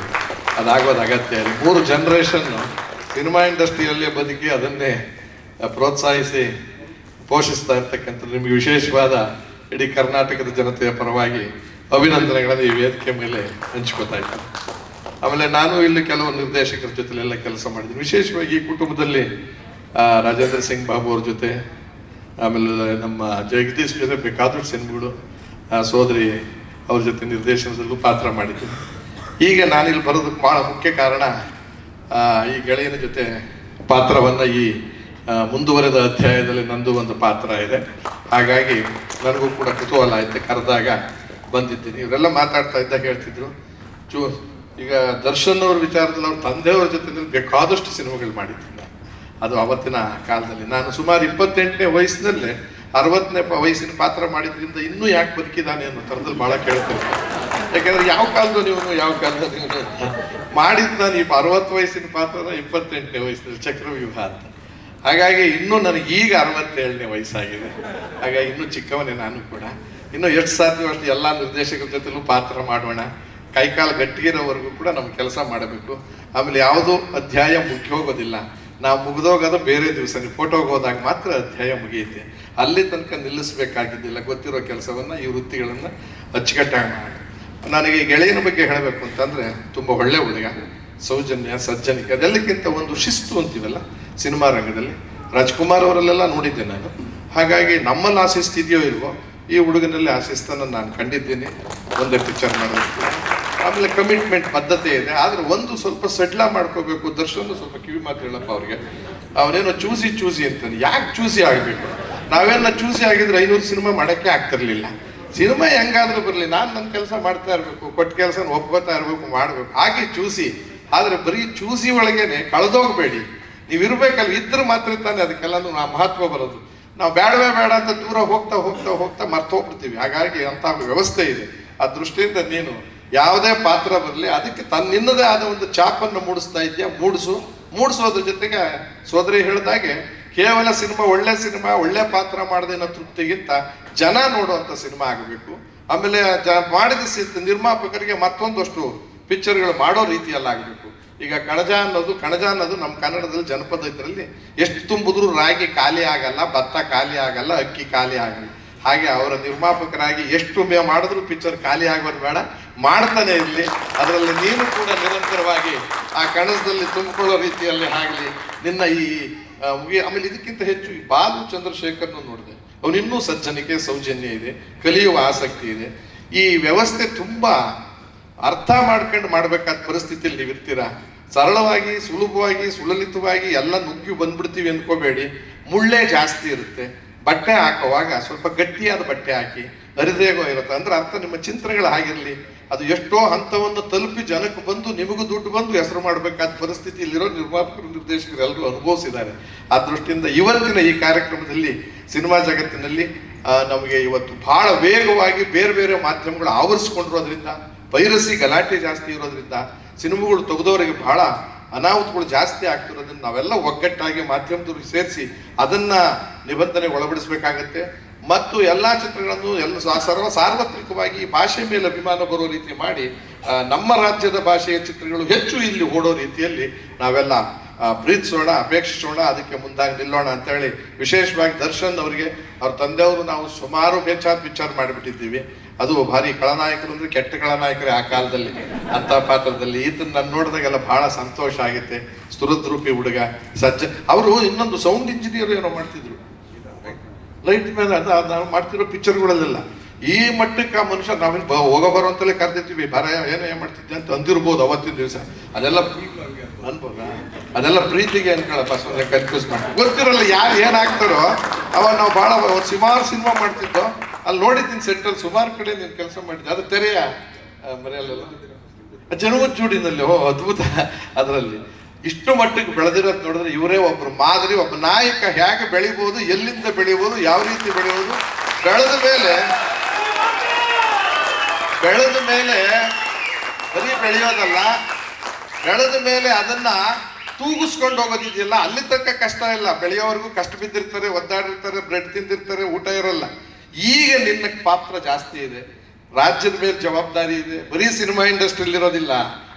ಅದಾಗೋದು ಅಗತ್ಯ ಇದೆ ಮೂರು ಜನ್ರೇಷನ್ನು ಸಿನಿಮಾ ಇಂಡಸ್ಟ್ರಿಯಲ್ಲಿ ಬದುಕಿ ಅದನ್ನೇ ಪ್ರೋತ್ಸಾಹಿಸಿ, ಪೋಷಿಸ್ತಾ ಇರ್ತಕ್ಕಂಥದ್ದು. ನಿಮಗೆ ವಿಶೇಷವಾದ ಇಡೀ ಕರ್ನಾಟಕದ ಜನತೆಯ ಪರವಾಗಿ ಅಭಿನಂದನೆಗಳನ್ನು ಈ ವೇದಿಕೆ ಮೇಲೆ ಹಂಚ್ಕೋತಾ ಇದ್ದೀನಿ. ಆಮೇಲೆ ನಾನು ಇಲ್ಲಿ ಕೆಲವು ನಿರ್ದೇಶಕರ ಜೊತೆಲೆಲ್ಲ ಕೆಲಸ ಮಾಡಿದ್ದೀನಿ. ವಿಶೇಷವಾಗಿ ಈ ಕುಟುಂಬದಲ್ಲಿ ರಾಜೇಂದ್ರ ಸಿಂಗ್ ಬಾಬು ಅವ್ರ ಜೊತೆ, ಆಮೇಲೆ ನಮ್ಮ ಜಗದೀಶ್ ಜೊತೆ ಬೇಕಾದಷ್ಟು ಸಿನಿಮಾಗಳು ಸೋದರಿ ಅವ್ರ ಜೊತೆ ನಿರ್ದೇಶನದಲ್ಲೂ ಪಾತ್ರ ಮಾಡಿದ್ದೆ. ಈಗ ನಾನಿಲ್ಲಿ ಬರೋದಕ್ಕೆ ಭಾಳ ಮುಖ್ಯ ಕಾರಣ ಈ ಗೆಳೆಯನ ಜೊತೆ ಪಾತ್ರವನ್ನು ಈ ಮುಂದುವರೆದ ಅಧ್ಯಾಯದಲ್ಲಿ ನಂದು ಒಂದು ಪಾತ್ರ ಇದೆ. ಹಾಗಾಗಿ ನನಗೂ ಕೂಡ ಕುತೂಹಲ ಆಯ್ತು, ಕರೆದಾಗ ಬಂದಿದ್ದೀನಿ. ಇವರೆಲ್ಲ ಮಾತಾಡ್ತಾ ಇದ್ದಾಗ ಹೇಳ್ತಿದ್ರು, ಚೂ, ಈಗ ದರ್ಶನ್ ಅವ್ರ ವಿಚಾರದಲ್ಲಿ ಅವ್ರ ತಂದೆಯವ್ರ ಜೊತೆ ಬೇಕಾದಷ್ಟು ಸಿನಿಮಾಗಳು ಮಾಡಿದ್ದೀನಿ. ಅದು ಅವತ್ತಿನ ಕಾಲದಲ್ಲಿ. ನಾನು ಸುಮಾರು ಇಪ್ಪತ್ತೆಂಟನೇ ವಯಸ್ಸಿನಲ್ಲೇ ಅರವತ್ತನೇ ವಯಸ್ಸಿನ ಪಾತ್ರ ಮಾಡಿದ್ರಿಂದ ಇನ್ನೂ ಯಾಕೆ ಬದುಕಿದ್ದಾನೆ ಅನ್ನೋ ಥರದಲ್ಲಿ ಭಾಳ ಕೇಳ್ತಾರೆ. ಯಾಕಂದ್ರೆ ಯಾವ ಕಾಲದ ನೀವು ಯಾವ ಕಾಲದ ನೀವು ಮಾಡಿದ್ದು ನಾನು ಇಪ್ಪ ಅರವತ್ತು ವಯಸ್ಸಿನ ಪಾತ್ರ ಇಪ್ಪತ್ತೆಂಟನೇ ಚಕ್ರ ಚಕ್ರವ್ಯೂಹ ಅಂತ. ಹಾಗಾಗಿ ಇನ್ನೂ ನನಗೆ ಈಗ ಅರವತ್ತೇಳನೇ ವಯಸ್ಸಾಗಿದೆ. ಹಾಗಾಗಿ ಇನ್ನೂ ಚಿಕ್ಕವನೇ ನಾನು ಕೂಡ. ಇನ್ನೂ ಎಷ್ಟು ಸಾಧ್ಯ ಅಷ್ಟು ಎಲ್ಲ ನಿರ್ದೇಶಕರ ಜೊತೆಲೂ ಪಾತ್ರ ಮಾಡೋಣ. ಕೈಕಾಲು ಗಟ್ಟಿಗಿರೋವರೆಗೂ ಕೂಡ ನಮ್ಮ ಕೆಲಸ ಮಾಡಬೇಕು. ಆಮೇಲೆ ಯಾವುದೂ ಅಧ್ಯಾಯ ಮುಗಿ ಹೋಗೋದಿಲ್ಲ ನಾವು ಮುಗಿದೋಗೋದು ಬೇರೆ ದಿವಸ. ನೀವು ಫೋಟೋಗೆ ಹೋದಾಗ ಮಾತ್ರ ಅಧ್ಯಾಯ ಮುಗಿಯುತ್ತೆ. ಅಲ್ಲಿ ತನಕ ನಿಲ್ಲಿಸಬೇಕಾಗಿದ್ದಿಲ್ಲ. ಗೊತ್ತಿರೋ ಕೆಲಸವನ್ನು ಈ ವೃತ್ತಿಗಳನ್ನು ಅಚ್ಚುಕಟ್ಟಾಗಿ ಮಾಡಿ. ನನಗೆ ಗೆಳೆಯನ ಬಗ್ಗೆ ಹೇಳಬೇಕು ಅಂತಂದರೆ, ತುಂಬ ಒಳ್ಳೆ ಹುಡುಗ, ಸೌಜನ್ಯ, ಸಜ್ಜನಿಕೆ, ಅದೆಲ್ಲಕ್ಕಿಂತ ಒಂದು ಶಿಸ್ತು ಅಂತೀವಲ್ಲ ಸಿನಿಮಾ ರಂಗದಲ್ಲಿ. ರಾಜ್ಕುಮಾರ್ ಅವರಲ್ಲೆಲ್ಲ ನೋಡಿದ್ದೆ ನಾನು. ಹಾಗಾಗಿ ನಮ್ಮಲ್ಲಿ ಆ ಶಿಸ್ತು ಇದೆಯೋ ಇಲ್ವೋ, ಈ ಹುಡುಗನಲ್ಲಿ ಆ ನಾನು ಕಂಡಿದ್ದೀನಿ. ಒಂದೇ ಪಿಕ್ಚರ್ ಮಾಡಬೇಕು ಆಮೇಲೆ ಕಮಿಟ್ಮೆಂಟ್ ಬದ್ಧತೆ ಇದೆ. ಆದರೆ ಒಂದು ಸ್ವಲ್ಪ ಸಡ್ಲ ಮಾಡ್ಕೋಬೇಕು. ದರ್ಶನ್ ಸ್ವಲ್ಪ ಕಿವಿ ಮಾತು ಹೇಳಪ್ಪ ಅವ್ರಿಗೆ. ಅವನೇನೋ ಚೂಸಿ ಚೂಸಿ ಅಂತಾನೆ. ಯಾಕೆ ಚೂಸಿ ಆಗಬೇಕು? ನಾವೇನ ಚೂಸಿ ಆಗಿದ್ರೆ ಐನೂರು ಸಿನಿಮಾ ಮಾಡಕ್ಕೆ ಆಗ್ತಿರ್ಲಿಲ್ಲ. ಸಿನಿಮಾ ಹೆಂಗಾದ್ರೂ ಬರಲಿ, ನಾನು ನನ್ನ ಕೆಲಸ ಮಾಡ್ತಾ ಇರಬೇಕು, ಕೊಟ್ಟ ಕೆಲಸ ಒಪ್ಕೋತಾ ಇರಬೇಕು, ಮಾಡಬೇಕು. ಹಾಗೆ ಚೂಸಿ ಆದರೆ ಬರೀ ಚೂಸಿ ಒಳಗೇನೆ ಕಳೆದೋಗ್ಬೇಡಿ. ನೀವು ಇರಬೇಕಲ್ಲ, ಇದ್ರೆ ಮಾತ್ರ ತಾನೆ ಅದಕ್ಕೆಲ್ಲನೂ ನಾ ಮಹತ್ವ ಬರೋದು. ನಾವು ಬೇಡವೇ ಬೇಡ ಅಂತ ದೂರ ಹೋಗ್ತಾ ಹೋಗ್ತಾ ಹೋಗ್ತಾ ಮರ್ತೋಗ್ಬಿಡ್ತೀವಿ. ಹಾಗಾಗಿ ಅಂತ ವ್ಯವಸ್ಥೆ ಇದೆ. ಆ ದೃಷ್ಟಿಯಿಂದ ನೀನು ಯಾವುದೇ ಪಾತ್ರ ಬರಲಿ, ಅದಕ್ಕೆ ತನ್ನ ನಿನ್ನದೇ ಆದ ಒಂದು ಚಾಪನ್ನು ಮೂಡಿಸ್ತಾ ಇದೆಯಾ? ಮೂಡಿಸು. ಮೂಡಿಸೋದ್ರ ಜೊತೆಗೆ ಸೋದರಿ ಹೇಳಿದಾಗೆ ಕೇವಲ ಸಿನಿಮಾ, ಒಳ್ಳೆ ಸಿನಿಮಾ, ಒಳ್ಳೆ ಪಾತ್ರ ಮಾಡದೆ ಅನ್ನೋ ತೃಪ್ತಿಗಿಂತ ಜನ ನೋಡುವಂಥ ಸಿನಿಮಾ ಆಗಬೇಕು. ಆಮೇಲೆ ಜ, ಮಾಡಿದ ಸಿ- ನಿರ್ಮಾಪಕರಿಗೆ ಮತ್ತೊಂದಷ್ಟು ಪಿಕ್ಚರ್ಗಳು ಮಾಡೋ ರೀತಿಯಲ್ಲಾಗಬೇಕು ಈಗ ಕಣಜ ಅನ್ನೋದು ಕಣಜ ಅನ್ನೋದು ನಮ್ಮ ಕನ್ನಡದಲ್ಲಿ ಜನಪದ ಇದರಲ್ಲಿ ಎಷ್ಟು ತುಂಬಿದ್ರು ರಾಗಿ ಖಾಲಿ ಆಗಲ್ಲ, ಭತ್ತ ಖಾಲಿ ಆಗಲ್ಲ, ಅಕ್ಕಿ ಖಾಲಿ ಆಗಲ್ಲ. ಹಾಗೆ ಅವರ ನಿರ್ಮಾಪಕರಾಗಿ ಎಷ್ಟು ಮೇ ಮಾಡಿದ್ರು ಪಿಕ್ಚರ್ ಖಾಲಿ ಆಗೋದು ಬೇಡ, ಮಾಡ್ತಾನೆ ಇರಲಿ. ಅದರಲ್ಲಿ ನೀನು ಕೂಡ ನಿರಂತರವಾಗಿ ಆ ಕಣಜದಲ್ಲಿ ತುಂಬಿಕೊಳ್ಳೋ ರೀತಿಯಲ್ಲಿ ಆಗಲಿ. ನಿನ್ನ ಈ ಆಮೇಲೆ ಇದಕ್ಕಿಂತ ಹೆಚ್ಚು ಬಾಲು ಚಂದ್ರಶೇಖರ್ನ ನೋಡಿದೆ. ಅವನಿನ್ನೂ ಸಜ್ಜನಿಕೆ, ಸೌಜನ್ಯ ಇದೆ, ಕಲಿಯುವ ಆಸಕ್ತಿ ಇದೆ. ಈ ವ್ಯವಸ್ಥೆ ತುಂಬಾ ಅರ್ಥ ಮಾಡ್ಕೊಂಡು ಮಾಡ್ಬೇಕಾದ ಪರಿಸ್ಥಿತಿಯಲ್ಲಿ ನೀವು ಇರ್ತೀರಾ? ಸರಳವಾಗಿ, ಸುಲಭವಾಗಿ, ಸುಲಲಿತವಾಗಿ ಎಲ್ಲ ನುಗ್ಗಿ ಬಂದ್ಬಿಡ್ತೀವಿ ಅನ್ಕೋಬೇಡಿ. ಮುಳ್ಳೇ ಜಾಸ್ತಿ ಇರುತ್ತೆ. ಬಟ್ಟೆ ಹಾಕುವಾಗ ಸ್ವಲ್ಪ ಗಟ್ಟಿಯಾದ ಬಟ್ಟೆ ಹಾಕಿ ಹರಿದೇಗೋ ಇರುತ್ತೆ. ಅಂದ್ರೆ ಅರ್ಥ, ನಿಮ್ಮ ಚಿಂತನೆಗಳು ಹಾಗಿರಲಿ. ಅದು ಎಷ್ಟೋ ಹಂತವನ್ನು ತಲುಪಿ ಜನಕ್ಕೆ ಬಂದು ನಿಮಗೂ ದುಡ್ಡು ಬಂದು ಹೆಸರು ಮಾಡಬೇಕಾದ ಪರಿಸ್ಥಿತಿಯಲ್ಲಿರೋ ನಿರ್ಮಾಪಕರು, ನಿರ್ದೇಶಕರು ಎಲ್ಲರೂ ಅನುಭವಿಸಿದ್ದಾರೆ. ಆ ದೃಷ್ಟಿಯಿಂದ ಇವತ್ತಿನ ಈ ಕಾರ್ಯಕ್ರಮದಲ್ಲಿ, ಸಿನಿಮಾ ಜಗತ್ತಿನಲ್ಲಿ ನಮಗೆ ಇವತ್ತು ಬಹಳ ವೇಗವಾಗಿ ಬೇರೆ ಬೇರೆ ಮಾಧ್ಯಮಗಳು ಆವರಿಸ್ಕೊಂಡಿರೋದ್ರಿಂದ ವೈರಸಿ ಗಲಾಟೆ ಜಾಸ್ತಿ ಇರೋದ್ರಿಂದ, ಸಿನಿಮಾಗಳು ತೆಗೆದವರಿಗೆ ಬಹಳ ಅನಾಹುತಗಳು ಜಾಸ್ತಿ ಆಗ್ತಿರೋದ್ರಿಂದ ನಾವೆಲ್ಲ ಒಗ್ಗಟ್ಟಾಗಿ ಮಾಧ್ಯಮದವ್ರಿಗೆ ಸೇರಿಸಿ ಅದನ್ನು ನಿಬಂಧನೆಗೆ ಒಳಪಡಿಸಬೇಕಾಗತ್ತೆ. ಮತ್ತು ಎಲ್ಲ ಚಿತ್ರಗಳನ್ನು ಎಲ್ಲ ಸರ್ವ ಸಾರ್ವತ್ರಿಕವಾಗಿ ಭಾಷೆ ಮೇಲೆ ಅಭಿಮಾನ ಬರೋ ರೀತಿ ಮಾಡಿ ನಮ್ಮ ರಾಜ್ಯದ ಭಾಷೆಯ ಚಿತ್ರಗಳು ಹೆಚ್ಚು ಇಲ್ಲಿ ಓಡೋ ರೀತಿಯಲ್ಲಿ ನಾವೆಲ್ಲ ಪ್ರೀತಿಸೋಣ, ಅಪೇಕ್ಷಿಸೋಣ, ಅದಕ್ಕೆ ಮುಂದಾಗಿ ನಿಲ್ಲೋಣ ಅಂತೇಳಿ ವಿಶೇಷವಾಗಿ ದರ್ಶನ್ ಅವರಿಗೆ, ಅವ್ರ ತಂದೆಯವರು ನಾವು ಸುಮಾರು ಬೇಕಾದ ವಿಚಾರ ಮಾಡಿಬಿಟ್ಟಿದ್ದೀವಿ. ಅದು ಭಾರಿ ಖಳನಾಯಕರು ಅಂದರೆ ಕೆಟ್ಟ ಖಳನಾಯಕರೇ ಆ ಕಾಲದಲ್ಲಿ. ಅಂತ ಪಾತ್ರದಲ್ಲಿ ಈತನ ನಾನು ನೋಡಿದಾಗೆಲ್ಲ ಬಹಳ ಸಂತೋಷ ಆಗುತ್ತೆ. ಸ್ತುರದ್ರೂಪಿ ಹುಡುಗ, ಸಜ್ಜ, ಅವರು ಇನ್ನೊಂದು ಸೌಂಡ್ ಇಂಜಿನಿಯರ್ ಏನೋ ಮಾಡ್ತಿದ್ರು. ಲೈಟ್ ಮೇಲೆ ಅದು ನಾವು ಮಾಡ್ತಿರೋ ಪಿಕ್ಚರ್ಗಳಲ್ಲೆಲ್ಲ ಈ ಮಟ್ಟಕ್ಕೆ ಆ ಮನುಷ್ಯ ನಾವೇನು ಬ ಹೋಗೋ ಬರೋ ಅಂತಲೇ ಕರೆದಿರ್ತೀವಿ. ಬರ ಏನೋ ಏನು ಮಾಡ್ತಿದ್ದೆ ಅಂತ ಅಂದಿರ್ಬೋದು ಅವತ್ತಿನ ದಿವಸ. ಅದೆಲ್ಲ ಅನ್ಬೋದ ಅದೆಲ್ಲ ಪ್ರೀತಿಗೆ ಅನ್ಕೊಳಪ್ಪ ಸುಮ್ಮನೆ ಕನ್ಫ್ಯೂಸ್ ಮಾಡಿ. ಗೊತ್ತಿರಲ್ಲ ಯಾರು ಏನು ಹಾಕ್ತಾರೋ? ಅವಾಗ ನಾವು ಭಾಳ ಸುಮಾರು ಸಿನಿಮಾ ಮಾಡ್ತಿದ್ದೋ. ಅಲ್ಲಿ ನೋಡಿದ್ದೀನಿ ಸೆಂಟ್ರಲ್ ಸುಮಾರು ಕಡೆ ನೀನು ಕೆಲಸ ಮಾಡಿದ್ದೆ. ಅದು ತೆರೆಯ ಮನೆಯಲ್ಲೆಲ್ಲ. ಜನವ ಜೂಡಿನಲ್ಲಿ ಓ, ಅದ್ಭುತ. ಅದರಲ್ಲಿ. ಇಷ್ಟು ಮಟ್ಟಿಗೆ ಬೆಳೆದಿರೋದು ನೋಡಿದ್ರೆ ಇವರೇ ಒಬ್ಬರು ಮಾದರಿ, ಒಬ್ಬ ನಾಯಕ ಹೇಗೆ ಬೆಳಿಬೋದು, ಎಲ್ಲಿಂದ ಬೆಳಿಬೋದು, ಯಾವ ರೀತಿ ಬೆಳೆಯೋದು ಬೆಳೆದ ಮೇಲೆ ಬೆಳೆದ ಮೇಲೆ ಬರೀ ಬೆಳೆಯೋದಲ್ಲ, ಬೆಳೆದ ಮೇಲೆ ಅದನ್ನ ತೂಗಿಸ್ಕೊಂಡು ಹೋಗೋದಿದೆಯಲ್ಲ, ಅಲ್ಲಿ ತನಕ ಕಷ್ಟ ಇಲ್ಲ. ಬೆಳೆಯೋವರೆಗೂ ಕಷ್ಟ ಬಿದ್ದಿರ್ತಾರೆ, ಒದ್ದಾಡಿರ್ತಾರೆ, ಬ್ರೆಡ್ ತಿಂದಿರ್ತಾರೆ, ಊಟ ಇರಲ್ಲ. ಈಗ ನಿನ್ನ ಪಾತ್ರ ಜಾಸ್ತಿ ಇದೆ. ರಾಜ್ಯದ ಮೇಲೆ ಜವಾಬ್ದಾರಿ ಇದೆ. ಬರೀ ಸಿನಿಮಾ ಇಂಡಸ್ಟ್ರಿಯಲ್ಲಿ ಇರೋದಿಲ್ಲ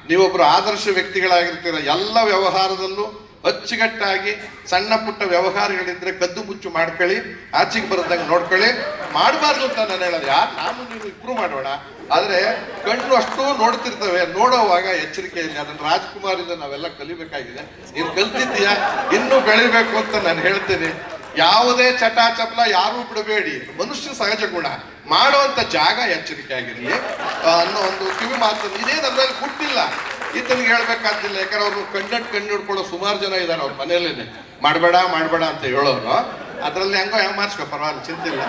ನೀವೊಬ್ರು ಆದರ್ಶ ವ್ಯಕ್ತಿಗಳಾಗಿರ್ತೀರ, ಎಲ್ಲ ವ್ಯವಹಾರದಲ್ಲೂ ಅಚ್ಚುಕಟ್ಟಾಗಿ ಸಣ್ಣ ಪುಟ್ಟ ವ್ಯವಹಾರಗಳಿದ್ರೆ ಕದ್ದು ಮುಚ್ಚು ಮಾಡ್ಕೊಳ್ಳಿ, ಆಚೆಗೆ ಬರದಂಗೆ ನೋಡ್ಕೊಳ್ಳಿ. ಮಾಡಬಾರ್ದು ಅಂತ ನಾನು ಹೇಳೋದು. ಯಾರು, ನಾನು ನೀವು ಇಂಪ್ರೂವ್ ಮಾಡೋಣ. ಆದರೆ ಕಣ್ಣು ಅಷ್ಟು ನೋಡ್ತಿರ್ತವೆ. ನೋಡೋವಾಗ ಎಚ್ಚರಿಕೆಯಲ್ಲಿ ಅದನ್ನ ರಾಜ್ಕುಮಾರಿಂದ ನಾವೆಲ್ಲ ಕಲಿಬೇಕಾಗಿದೆ. ನೀನು ಕಲ್ತಿದ್ದೀಯಾ? ಇನ್ನೂ ಬೆಳಿಬೇಕು ಅಂತ ನಾನು ಹೇಳ್ತೇನೆ. ಯಾವುದೇ ಚಟ ಚಪಲ ಯಾರೂ ಬಿಡಬೇಡಿ. ಮನುಷ್ಯ ಸಹಜ ಗುಣ. ಮಾಡುವಂತ ಜಾಗ ಎಚ್ಚರಿಕೆ ಆಗಿರಲಿ ಅನ್ನೋ ಒಂದು ಕಿವಿ ಮಾತು ಇದೇನು ಅದ್ರಲ್ಲಿ ಹುಟ್ಟಿಲ್ಲ. ಈತನಿಗೆ ಹೇಳ್ಬೇಕಾಗ್ತಿಲ್ಲ, ಯಾಕಂದ್ರೆ ಅವ್ರು ಕಣ್ಣಟ್ ಕಣ್ಣು ಹಿಡ್ಕೊಳ್ಳೋ ಸುಮಾರು ಜನ ಇದ್ದಾರೆ ಅವ್ರ ಮನೆಯಲ್ಲೇನೆ. ಮಾಡಬೇಡ ಮಾಡಬೇಡ ಅಂತ ಹೇಳೋರು. ಅದರಲ್ಲಿ ಹೆಂಗೋ ಹೆಂಗ್ ಮಾಡಿಸ್ಕೊ, ಪರವಾಗಿಲ್ಲ ಚಿಂತಿಲ್ಲ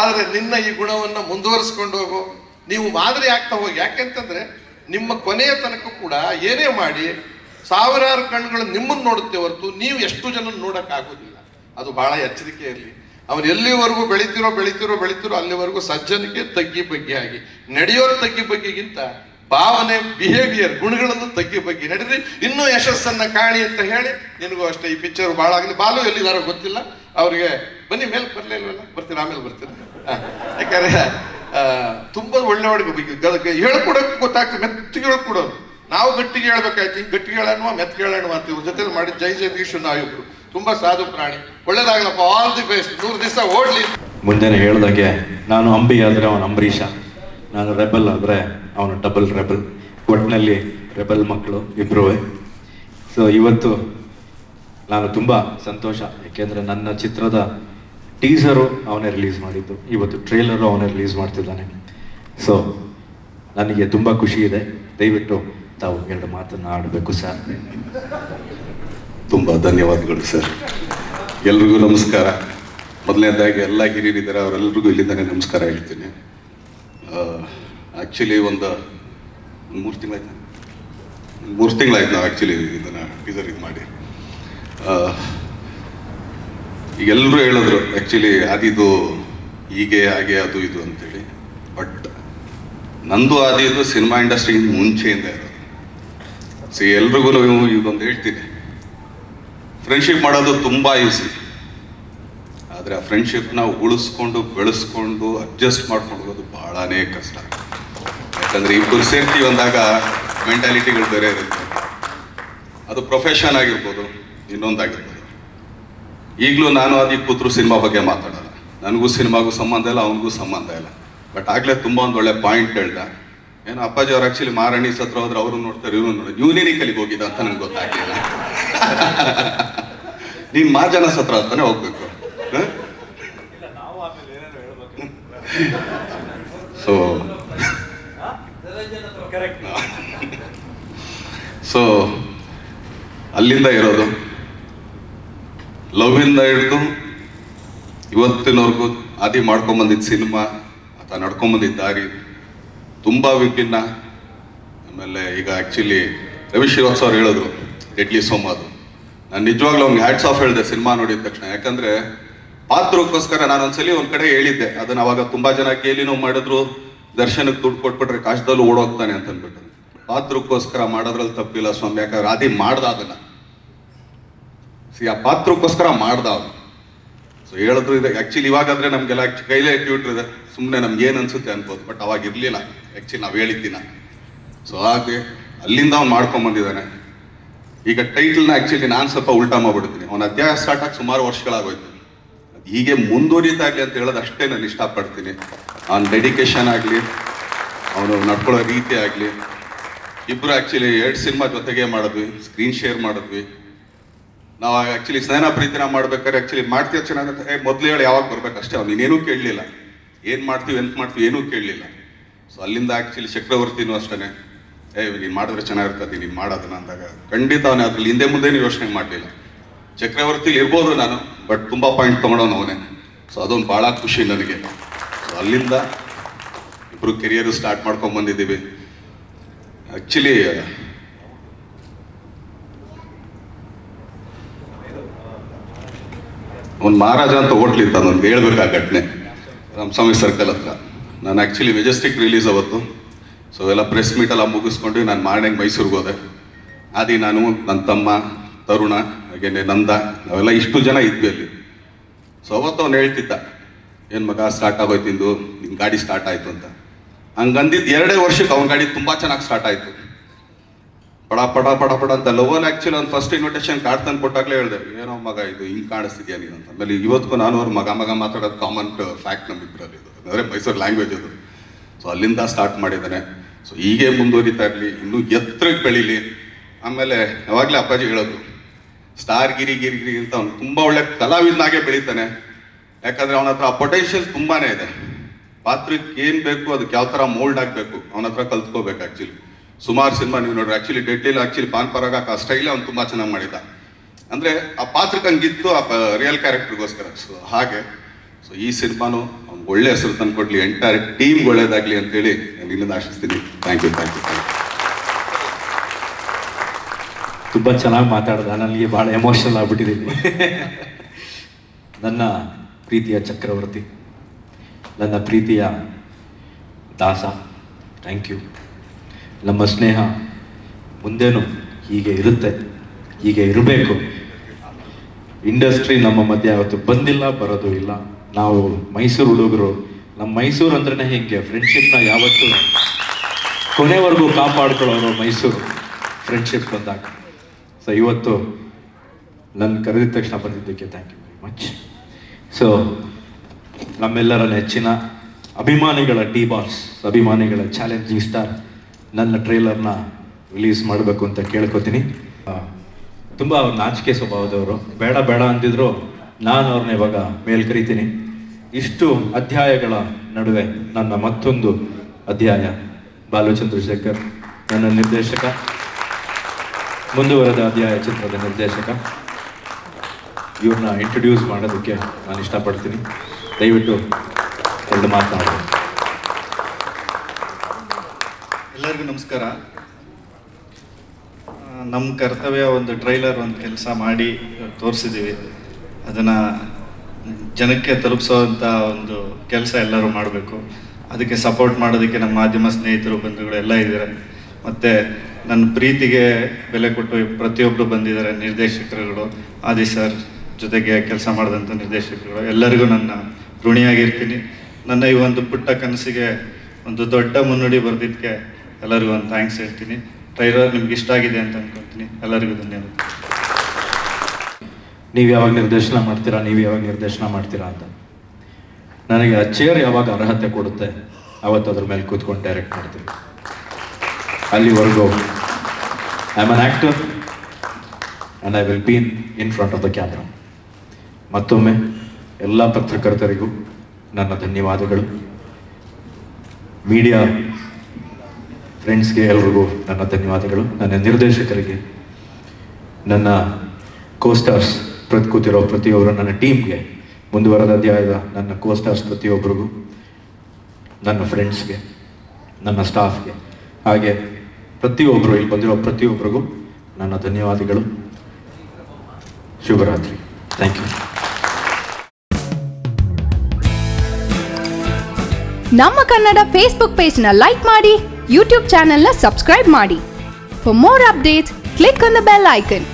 ಆದರೆ ನಿನ್ನ ಈ ಗುಣವನ್ನ ಮುಂದುವರಿಸ್ಕೊಂಡು ಹೋಗು. ನೀವು ಮಾದರಿ ಆಗ್ತಾ ಹೋಗಿ. ಯಾಕೆಂತಂದ್ರೆ, ನಿಮ್ಮ ಕೊನೆಯ ತನಕ ಕೂಡ ಏನೇ ಮಾಡಿ, ಸಾವಿರಾರು ಕಣ್ಣುಗಳು ನಿಮ್ಮನ್ನು ನೋಡುತ್ತೆ ಹೊರತು ನೀವು ಎಷ್ಟು ಜನ ನೋಡೋಕ್ಕಾಗೋದಿಲ್ಲ. ಅದು ಬಹಳ ಎಚ್ಚರಿಕೆ ಇರಲಿ. ಅವನು ಎಲ್ಲಿವರೆಗೂ ಬೆಳಿತಿರೋ ಬೆಳಿತಿರೋ ಬೆಳಿತಿರೋ ಅಲ್ಲಿವರೆಗೂ ಸಜ್ಜನಿಕೆ ತಗ್ಗಿ ಬಗ್ಗೆ ಆಗಿ. ನಡೆಯೋ ತಗ್ಗಿ ಬಗ್ಗೆಗಿಂತ ಭಾವನೆ ಬಿಹೇವಿಯರ್ ಗುಣಗಳನ್ನು ತಗ್ಗಿ ಬಗ್ಗೆ. ನಡೀರಿ, ಇನ್ನೂ ಯಶಸ್ಸನ್ನ ಕಾಣಿ ಅಂತ ಹೇಳಿ ನಿನಗೂ ಅಷ್ಟೇ ಈ ಪಿಕ್ಚರ್ ಭಾಳ ಆಗಲಿ. ಬಾಲು ಎಲ್ಲಿದಾರೋ ಗೊತ್ತಿಲ್ಲ. ಅವರಿಗೆ ಬನ್ನಿ, ಮೇಲೆ ಬರ್ಲೇ ಬರ್ತೀರಾ? ಆಮೇಲೆ ಬರ್ತೀರಾ ಹಾ. ಯಾಕಂದ್ರೆ ತುಂಬ ಒಳ್ಳೆ ಒಳಗೆ ಹೇಳ್ಕೊಡೋಕೆ ಗೊತ್ತಾಗ್ತದೆ. ಮೆತ್ತಿಗೆ ಹೇಳ್ಕೊಡೋರು. ನಾವು ಗಟ್ಟಿಗೆ ಹೇಳ್ಬೇಕಾಯ್ತು. ಗಟ್ಟಿಗೆ ಹೇಳೋಣ ಮೆತ್ತಿಗೆ ಹೇಳೋಣ ಅಂತ ಇವ್ರ ಜೊತೆ ಮಾಡಿ ಜೈ ಜಗದೀಶ್ ನಾವಿಬ್ರು ತುಂಬಾ ಸಾಧು ಪ್ರಾಣಿ. ಒಳ್ಳೇದಾಗಲಪ್ಪ ಆಲ್ ದಿ ಬೆಸ್ಟ್ ನೂರು ದಿವಸ ಓಡ್ಲಿ. ಮುಂಜಾನೆ ಹೇಳ್ದಂಗೆ, ನಾನು ಅಂಬಿ ಆದರೆ ಅವನು ಅಂಬರೀಷ. ನಾನು ರೆಬಲ್ ಆದರೆ ಅವನು ಡಬಲ್ ರೆಬಲ್. ಒಟ್ಟಿನಲ್ಲಿ ರೆಬಲ್ ಮಕ್ಕಳು ಇಬ್ಬರೂ ಸೊ ಇವತ್ತು ನಾನು ತುಂಬ ಸಂತೋಷ. ಯಾಕೆಂದ್ರೆ ನನ್ನ ಚಿತ್ರದ ಟೀಸರು ಅವನೇ ರಿಲೀಸ್ ಮಾಡಿದ್ದು. ಇವತ್ತು ಟ್ರೇಲರು ಅವನೇ ರಿಲೀಸ್ ಮಾಡ್ತಿದ್ದಾನೆ. ಸೊ ನನಗೆ ತುಂಬ ಖುಷಿ ಇದೆ. ದಯವಿಟ್ಟು ತಾವು ಎರಡು ಮಾತನ್ನು ಆಡಬೇಕು ಸರ್ ತುಂಬ ಧನ್ಯವಾದಗಳು ಸರ್. ಎಲ್ರಿಗೂ ನಮಸ್ಕಾರ. ಮೊದಲನೇದಾಗಿ ಎಲ್ಲ ಹಿರಿಯರಿದ್ದಾರೆ ಅವರೆಲ್ಲರಿಗೂ ಇಲ್ಲಿಂದನೇ ನಮಸ್ಕಾರ ಹೇಳ್ತೀನಿ. ಆ್ಯಕ್ಚುಲಿ ಒಂದು ಮೂರು ತಿಂಗಳಾಯ್ತು? ಮೂರು ತಿಂಗಳಾಯ್ತು ನಾವು ಆ್ಯಕ್ಚುಲಿ ಇದನ್ನು ಟೀಸರ್ ಇದು ಮಾಡಿ. ಎಲ್ಲರೂ ಹೇಳಿದ್ರು ಆ್ಯಕ್ಚುಲಿ ಅದಿದು ಹೀಗೆ, ಹಾಗೆ, ಅದು, ಇದು ಅಂತೇಳಿ. ಬಟ್ ನಂದು ಆದಿದು ಸಿನಿಮಾ ಇಂಡಸ್ಟ್ರಿ ಮುಂಚೆಯಿಂದ ಇರೋದು. ಸೊ ಎಲ್ರಿಗೂ ಇದೊಂದು ಹೇಳ್ತೀನಿ. ಫ್ರೆಂಡ್ಶಿಪ್ ಮಾಡೋದು ತುಂಬ ಈಸಿ ಆದರೆ ಆ ಫ್ರೆಂಡ್ಶಿಪ್ನ ಉಳಿಸ್ಕೊಂಡು, ಬೆಳೆಸ್ಕೊಂಡು ಅಡ್ಜಸ್ಟ್ ಮಾಡ್ಕೊಂಡು ಹೋಗೋದು ಬಹಳನೇ ಕಷ್ಟ. ಯಾಕಂದರೆ ಇಬ್ಬರು ಸೇರ್ತಿ ಅಂದಾಗ ಮೆಂಟಾಲಿಟಿಗಳು ಬೇರೆ ಇರುತ್ತೆ. ಅದು ಪ್ರೊಫೆಷನ್ ಆಗಿರ್ಬೋದು, ಇನ್ನೊಂದಾಗಿರ್ಬೋದು. ಈಗಲೂ ನಾನು ಅದಕ್ಕೆ ಕೂತ್ರು ಸಿನಿಮಾ ಬಗ್ಗೆ ಮಾತಾಡೋಲ್ಲ. ನನಗೂ ಸಿನಿಮಾಗೂ ಸಂಬಂಧ ಇಲ್ಲ, ಅವನಿಗೂ ಸಂಬಂಧ ಇಲ್ಲ. ಬಟ್ ಆಗಲೇ ತುಂಬ ಒಂದು ಒಳ್ಳೆ ಪಾಯಿಂಟ್ ಹೇಳ್ದ. ಏನೋ ಅಪ್ಪಾಜಿ ಅವ್ರು ಆ್ಯಕ್ಚುಲಿ ಮಾರಣಿ ಸತ್ರ ಹೋದ್ರೆ ಅವರು ನೋಡ್ತಾರೆ, ಇವನು ನೋಡಿ. ಇವನೇನೇ ಕಲಿಗೆ ಹೋಗಿದ್ದ ಅಂತ ನನಗೆ ಗೊತ್ತಾಗ್ಲಿಲ್ಲ. ನೀನ್ ಮಾಜನ ಸತ್ರ ಅಂತಾನೆ ಹೋಗ್ಬೇಕು. ಸೊ ಸೊ ಅಲ್ಲಿಂದ ಇರೋದು. ಲವ್ ಇಂದ ಹಿಡಿದು ಇವತ್ತಿನವರೆಗೂ ಆದಿ ಮಾಡ್ಕೊಂಬಂದಿದ್ದ ಸಿನಿಮಾ ಅಥವಾ ನಡ್ಕೊಂಬಂದಿದ್ದ ದಾರಿ ತುಂಬಾ ವಿಭಿನ್ನ. ಆಮೇಲೆ ಈಗ ಆ್ಯಕ್ಚುಲಿ ರವಿ ಶ್ರೀವಾತ್ಸವ್ರು ಹೇಳಿದ್ರು ಡೆಡ್ಲಿ ಸೋಮಾದು ನಾನು ನಿಜವಾಗ್ಲೂ ಅವ್ನಿಗೆ ಹ್ಯಾಟ್ಸ್ ಆಫ್ ಹೇಳಿದೆ ಸಿನಿಮಾ ನೋಡಿದ ತಕ್ಷಣ. ಯಾಕಂದ್ರೆ ಪಾತ್ರಕ್ಕೋಸ್ಕರ ನಾನು ಒಂದ್ಸಲಿ ಒಂದ್ ಕಡೆ ಹೇಳಿದ್ದೆ, ಅದನ್ನ ಅವಾಗ ತುಂಬಾ ಜನ ಕೇಳಿನೂ ಮಾಡಿದ್ರು ದರ್ಶನಕ್ಕೆ ದುಡ್ಡು ಕೊಟ್ಬಿಟ್ರೆ ಕಾಶದಲ್ಲೂ ಓಡೋಗ್ತಾನೆ ಅಂತ ಅಂದ್ಬಿಟ್ಟು. ಪಾತ್ರಕ್ಕೋಸ್ಕರ ಮಾಡೋದ್ರಲ್ಲಿ ತಪ್ಪಿಲ್ಲ ಸ್ವಾಮಿ, ಯಾಕಂದ್ರೆ ಆದಿ ಮಾಡ್ದ ಅದನ್ನ. ಸಿ, ಆ ಪಾತ್ರಕ್ಕೋಸ್ಕರ ಮಾಡ್ದ ಅವನು. ಸೊ ಹೇಳಿದ್ರು ಇದೆ. ಆಕ್ಚುಲಿ ಇವಾಗಾದ್ರೆ ನಮ್ಗೆಲ್ಲ ಕೈಲೇ ಟ್ಯೂಟರ್ ಇದೆ ಸುಮ್ಮನೆ ನಮ್ಗೆ ಏನು ಅನ್ಸುತ್ತೆ ಅನ್ಬೋದು ಬಟ್ ಅವಾಗ ಇರ್ಲಿಲ್ಲ. ಆಕ್ಚುಲಿ ನಾವು ಹೇಳಿದ್ದೀನ. ಸೊ ಹಾಗೆ ಅಲ್ಲಿಂದ ಅವ್ನು ಮಾಡ್ಕೊಂಡ್ ಬಂದಿದ್ದಾನೆ. ಈಗ ಟೈಟಲ್ನ ಆ್ಯಕ್ಚುಲಿ ನಾನು ಸ್ವಲ್ಪ ಉಲ್ಟಾ ಮಾಡ್ಬಿಡ್ತೀನಿ. ಅವನ ಅಧ್ಯಾಯ ಸ್ಟಾರ್ಟ್ ಆಗಿ ಸುಮಾರು ವರ್ಷಗಳಾಗೋಯ್ತು. ಹೀಗೆ ಮುಂದುವರಿತಾ ಇರ್ಲಿ ಅಂತ ಹೇಳೋದು ಅಷ್ಟೇ ನಾನು ಇಷ್ಟಪಡ್ತೀನಿ. ಅವನ ಡೆಡಿಕೇಶನ್ ಆಗಲಿ, ಅವನು ನಡ್ಕೊಳ್ಳೋ ರೀತಿ ಆಗಲಿ. ಇಬ್ರು ಆ್ಯಕ್ಚುಲಿ ಎರಡು ಸಿನಿಮಾ ಜೊತೆಗೆ ಮಾಡಿದ್ವಿ ಸ್ಕ್ರೀನ್ ಶೇರ್ ಮಾಡಿದ್ವಿ. ನಾವು ಆ್ಯಕ್ಚುಲಿ ಸ್ನೇಹ ಪ್ರೀತಿನ ಮಾಡ್ಬೇಕಾದ್ರೆ ಆ್ಯಕ್ಚುಲಿ ಮಾಡ್ತೀವಿ ಚೆನ್ನಾಗುತ್ತೆ ಏ ಮೊದಲು ಹೇಳಿ ಯಾವಾಗ ಬರ್ಬೇಕು ಅಷ್ಟೇ. ಅವ್ನು ಇನ್ನೇನೂ ಕೇಳಲಿಲ್ಲ. ಏನು ಮಾಡ್ತೀವಿ, ಎಂತ ಮಾಡ್ತೀವಿ ಏನೂ ಕೇಳಲಿಲ್ಲ. ಸೊ ಅಲ್ಲಿಂದ ಆ್ಯಕ್ಚುಲಿ ಚಕ್ರವರ್ತಿನೂ ಅಷ್ಟೇ ಏ ನೀನು ಮಾಡಿದ್ರೆ ಚೆನ್ನಾಗಿರ್ತದೆ ನೀನು ಮಾಡೋದನ್ನ ಅಂದಾಗ ಖಂಡಿತ ಅವನೇ ಅದ್ರಲ್ಲಿ ಹಿಂದೆ ಮುಂದೆ ಯೋಚನೆ ಮಾಡಲಿಲ್ಲ. ಚಕ್ರವರ್ತಿಲಿ ಇರ್ಬೋದು ನಾನು, ಬಟ್ ತುಂಬ ಪಾಯಿಂಟ್ ತೊಗೊಳೋನು ಅವನೇ. ಸೊ ಅದೊಂದು ಭಾಳ ಖುಷಿ ನನಗೆ. ಸೊ ಅಲ್ಲಿಂದ ಇಬ್ಬರು ಕೆರಿಯರ್ ಸ್ಟಾರ್ಟ್ ಮಾಡ್ಕೊಂಡ್ ಬಂದಿದ್ದೀವಿ. ಆ್ಯಕ್ಚುಲಿ ಒಂದು ಮಹಾರಾಜ ಅಂತ ಹೋಟ್ಲಿತ್ತು ಅದೊಂದು ಹೇಳ್ಬೇಕು ಆ ಘಟನೆ. ರಾಮಸ್ವಾಮಿ ಸರ್ಕಲ್ ಹತ್ರ. ನಾನು ಆ್ಯಕ್ಚುಲಿ ಮೆಜೆಸ್ಟಿಕ್ ರಿಲೀಸ್ ಅವತ್ತು. ಸೊ ಎಲ್ಲ ಪ್ರೆಸ್ ಮೀಟ್ ಎಲ್ಲ ಮುಗಿಸ್ಕೊಂಡು ನಾನು ಮಾರ್ನಿಂಗ್ ಮೈಸೂರಿಗೆ ಹೋದೆ. ಆದಿ ನಾನು ನನ್ನ ತಮ್ಮ, ತರುಣ, ಹಾಗೇನೆ ನಂದ, ನಾವೆಲ್ಲ ಇಷ್ಟು ಜನ ಇದ್ವಿ ಅಲ್ಲಿ. ಸೊ ಅವತ್ತು ಅವ್ನು ಹೇಳ್ತಿದ್ದ, ಏನು ಮಗ ಸ್ಟಾರ್ಟ್ ಆಗೋಯ್ತು ಇಂದು ನಿನ್ನ ಗಾಡಿ ಸ್ಟಾರ್ಟ್ ಆಯಿತು ಅಂತ. ಹಂಗಂದಿದ್ದು ಎರಡೇ ವರ್ಷಕ್ಕೆ ಅವನ ಗಾಡಿ ತುಂಬ ಚೆನ್ನಾಗಿ ಸ್ಟಾರ್ಟ್ ಆಯಿತು. ಪಡ ಪಡ ಪಡ ಪಡ ಅಂತ ಲವನ್ ಆ್ಯಕ್ಚುಲಿ ಅವ್ನು ಫಸ್ಟ್ ಇನ್ವಿಟೇಷನ್ ಕಾರ್ಡ್ ತಂದು ಕೊಟ್ಟಾಗಲೇ ಹೇಳಿದೆ, ಏನೋ ಮಗ, ಇದು ಹಿಂಗೆ ಕಾಣಿಸ್ತಿದ್ಯಾ ನೀನು ಅಂತ? ಆಮೇಲೆ ಇವತ್ತಿಗೂ ನಾನು ಅವ್ರ ಮಗ ಮಗ ಮಾತಾಡೋದು ಕಾಮನ್ ಫ್ಯಾಕ್ಟ್ ನಮ್ಮಿಬ್ಬರಲ್ಲಿ ಇದು. ಅಂದರೆ ಮೈಸೂರು ಲ್ಯಾಂಗ್ವೇಜ್ ಅದು. ಸೊ ಅಲ್ಲಿಂದ ಸ್ಟಾರ್ಟ್ ಮಾಡಿದ್ದಾನೆ. ಸೊ ಹೀಗೆ ಮುಂದುವರಿತಾ ಇರಲಿ, ಇನ್ನೂ ಎತ್ತರಕ್ಕೆ ಬೆಳೀಲಿ. ಆಮೇಲೆ ಯಾವಾಗಲೇ ಅಪ್ಪಾಜಿ ಹೇಳೋದು ಸ್ಟಾರ್ ಗಿರಿ ಗಿರಿ ಗಿರಿ ಅಂತ ಅವನು ತುಂಬಾ ಒಳ್ಳೆ ಕಲಾವಿದನಾಗೆ ಬೆಳೀತಾನೆ. ಯಾಕಂದ್ರೆ ಅವನ ಹತ್ರ ಪೊಟೆನ್ಷಿಯಲ್ ತುಂಬಾನೇ ಇದೆ. ಪಾತ್ರಕ್ಕೆ ಏನು ಬೇಕು, ಅದಕ್ಕೆ ಯಾವ ತರ ಮೋಲ್ಡ್ ಆಗಬೇಕು, ಅವನ ಹತ್ರ ಕಲ್ತ್ಕೋಬೇಕು ಆ್ಯಕ್ಚುಲಿ ಸುಮಾರು ಸಿನಿಮಾ ನೀವು ನೋಡ್ರಿ ಆ್ಯಕ್ಚುಲಿ ಡೆಡ್ಲಿಲ್ ಆ್ಯಕ್ಚುಲಿ ಪಾನ್ ಪರಾಗ ಆ ಸ್ಟೈಲ್ ಅವ್ನು ತುಂಬಾ ಚೆನ್ನಾಗಿ ಮಾಡಿದ ಅಂದ್ರೆ ಆ ಪಾತ್ರಕ್ಕೆ ಹಂಗಿತ್ತು ಆ ರಿಯಲ್ ಕ್ಯಾರೆಕ್ಟರ್ಗೋಸ್ಕರ ಸೊ ಹಾಗೆ. ಸೊ ಈ ಸಿನಿಮಾನು ಒಳ್ಳೆ ಹೆಸರು ತಂದುಕೊಡ್ಲಿ ಎಂಟೈರ್ ಟೀಮ್ ಒಳ್ಳೇದಾಗ್ಲಿ ಅಂತೇಳಿ ನಾನು ಇನ್ನೊಂದು ಆಶಿಸ್ತೀನಿ. ಥ್ಯಾಂಕ್ ಯು ಥ್ಯಾಂಕ್ ಯು ತುಂಬಾ ಚೆನ್ನಾಗಿ ಮಾತಾಡ್ದ, ನನಗೆ ಭಾಳ ಎಮೋಷನಲ್ ಆಗ್ಬಿಟ್ಟಿದ್ದೀನಿ ನನ್ನ ಪ್ರೀತಿಯ ಚಕ್ರವರ್ತಿ, ನನ್ನ ಪ್ರೀತಿಯ ದಾಸ ಥ್ಯಾಂಕ್ ಯು ನಮ್ಮ ಸ್ನೇಹ ಮುಂದೇನು ಹೀಗೆ ಇರುತ್ತೆ, ಹೀಗೆ ಇರಬೇಕು. ಇಂಡಸ್ಟ್ರಿ ನಮ್ಮ ಮಧ್ಯೆ ಯಾವತ್ತು ಬಂದಿಲ್ಲ, ಬರೋದು ಇಲ್ಲ. ನಾವು ಮೈಸೂರು ಹುಡುಗರು ನಮ್ಮ ಮೈಸೂರು ಅಂದ್ರೆ ಹಿಂಗೆ? ಫ್ರೆಂಡ್ಶಿಪ್ನ ಯಾವತ್ತೂ ಕೊನೆವರೆಗೂ ಕಾಪಾಡ್ಕೊಳ್ಳೋರು ಮೈಸೂರು ಫ್ರೆಂಡ್ಶಿಪ್ ಬಂದಾಗ. ಸೊ ಇವತ್ತು ನನ್ನ ಕರೆದಿದ ತಕ್ಷಣ ಬಂದಿದ್ದಕ್ಕೆ thank you very much so ನಮ್ಮೆಲ್ಲರ ನೆಚ್ಚಿನ ಅಭಿಮಾನಿಗಳ ಡಿ ಬಾಸ್ ಅಭಿಮಾನಿಗಳ ಚಾಲೆಂಜಿಂಗ್ ಸ್ಟಾರ್ ನನ್ನ ಟ್ರೈಲರ್ನ ರಿಲೀಸ್ ಮಾಡಬೇಕು ಅಂತ ಕೇಳ್ಕೊತೀನಿ. ತುಂಬ ನಾಚಿಕೆ ಸ್ವಭಾವದವರು. ಬೇಡ ಬೇಡ ಅಂದಿದ್ರು ನಾನು ಅವ್ರನ್ನ ಇವಾಗ ಮೇಲ್ ಕರಿತೀನಿ ಇಷ್ಟು ಅಧ್ಯಾಯಗಳ ನಡುವೆ ನನ್ನ ಮತ್ತೊಂದು ಅಧ್ಯಾಯ. ಬಾಲು ಚಂದ್ರಶೇಖರ್ ನನ್ನ ನಿರ್ದೇಶಕ. ಮುಂದುವರೆದ ಅಧ್ಯಾಯ ಚಿತ್ರದ ನಿರ್ದೇಶಕ. ಇವ್ರನ್ನ ಇಂಟ್ರೊಡ್ಯೂಸ್ ಮಾಡೋದಕ್ಕೆ ನಾನು ಇಷ್ಟಪಡ್ತೀನಿ. ದಯವಿಟ್ಟು ಎರಡು ಮಾತನಾಡೋದು ಎಲ್ಲರಿಗೂ ನಮಸ್ಕಾರ. ನಮ್ಮ ಕರ್ತವ್ಯ ಒಂದು ಟ್ರೈಲರ್ ಒಂದು ಕೆಲಸ ಮಾಡಿ ತೋರಿಸಿದ್ದೀವಿ ಅದನ್ನು ಜನಕ್ಕೆ ತಲುಪಿಸೋವಂಥ ಒಂದು ಕೆಲಸ ಎಲ್ಲರೂ ಮಾಡಬೇಕು. ಅದಕ್ಕೆ ಸಪೋರ್ಟ್ ಮಾಡೋದಕ್ಕೆ ನಮ್ಮ ಮಾಧ್ಯಮ ಸ್ನೇಹಿತರು, ಬಂಧುಗಳು ಎಲ್ಲ ಇದ್ದಾರೆ. ಮತ್ತು ನನ್ನ ಪ್ರೀತಿಗೆ ಬೆಲೆ ಕೊಟ್ಟು ಪ್ರತಿಯೊಬ್ಬರು ಬಂದಿದ್ದಾರೆ, ನಿರ್ದೇಶಕರುಗಳು, ಆದಿ ಸರ್ ಜೊತೆಗೆ ಕೆಲಸ ಮಾಡಿದಂಥ ನಿರ್ದೇಶಕರುಗಳು. ಎಲ್ಲರಿಗೂ ನನ್ನ ಋಣಿಯಾಗಿರ್ತೀನಿ. ನನ್ನ ಈ ಒಂದು ಪುಟ್ಟ ಕನಸಿಗೆ ಒಂದು ದೊಡ್ಡ ಮುನ್ನುಡಿ ಬರೆದಿದ್ದಕ್ಕೆ ಎಲ್ಲರಿಗೂ ಒಂದು ಥ್ಯಾಂಕ್ಸ್ ಹೇಳ್ತೀನಿ. ಟ್ರೈಲರ್ ನಿಮ್ಗೆ ಇಷ್ಟ ಆಗಿದೆ ಅಂತ ಅನ್ಕೊತೀನಿ. ಎಲ್ಲರಿಗೂ ಧನ್ಯವಾದ. ನೀವು ಯಾವಾಗ ನಿರ್ದೇಶನ ಮಾಡ್ತೀರಾ? ನೀವು ಯಾವಾಗ ನಿರ್ದೇಶನ ಮಾಡ್ತೀರಾ? ಅಂತ. ನನಗೆ ಆ ಚೇರ್ ಯಾವಾಗ ಅರ್ಹತೆ ಕೊಡುತ್ತೆ, ಅವತ್ತು ಅದ್ರ ಮೇಲೆ ಕೂತ್ಕೊಂಡು ಡೈರೆಕ್ಟ್ ಮಾಡ್ತೀನಿ. ಅಲ್ಲಿವರೆಗೂ I am an actor and I will been in front of the camera ಮತ್ತೊಮ್ಮೆ, ಎಲ್ಲ ಪತ್ರಕರ್ತರಿಗೂ ನನ್ನ ಧನ್ಯವಾದಗಳು. ಮೀಡಿಯಾ ಫ್ರೆಂಡ್ಸ್ಗೆ ಎಲ್ರಿಗೂ ನನ್ನ ಧನ್ಯವಾದಗಳು. ನನ್ನ ನಿರ್ದೇಶಕರಿಗೆ, ನನ್ನ ಕೋಸ್ಟಾರ್ಸ್ ಪ್ರತಿ ಕೂತಿರೋ ಪ್ರತಿಯೊಬ್ಬರು ನನ್ನ ಟೀಮ್ಗೆ ಮುಂದುವರೆದ ಅಧ್ಯಾಯದ ನನ್ನ ಕೋಸ್ಟಾರ್ಸ್ ಪ್ರತಿಯೊಬ್ಬರಿಗೂ, ನನ್ನ ಫ್ರೆಂಡ್ಸ್ಗೆ ನನ್ನ ಸ್ಟಾಫ್ಗೆ ಹಾಗೆ ಪ್ರತಿಯೊಬ್ಬರು ಇಲ್ಲಿ ಬಂದಿರೋ ಪ್ರತಿಯೊಬ್ಬರಿಗೂ ನನ್ನ ಧನ್ಯವಾದಗಳು. ಶುಭರಾತ್ರಿ. ಥ್ಯಾಂಕ್ ಯು ನಮ್ಮ ಕನ್ನಡ ಫೇಸ್ಬುಕ್ ಪೇಜ್ನ ಲೈಕ್ ಮಾಡಿ ಯೂಟ್ಯೂಬ್ ಚಾನೆಲ್ನ ಸಬ್ಸ್ಕ್ರೈಬ್ ಮಾಡಿ. For more updates click on the bell icon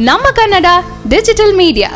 ನಮ್ಮ ಕನ್ನಡ ಡಿಜಿಟಲ್ ಮೀಡಿಯಾ.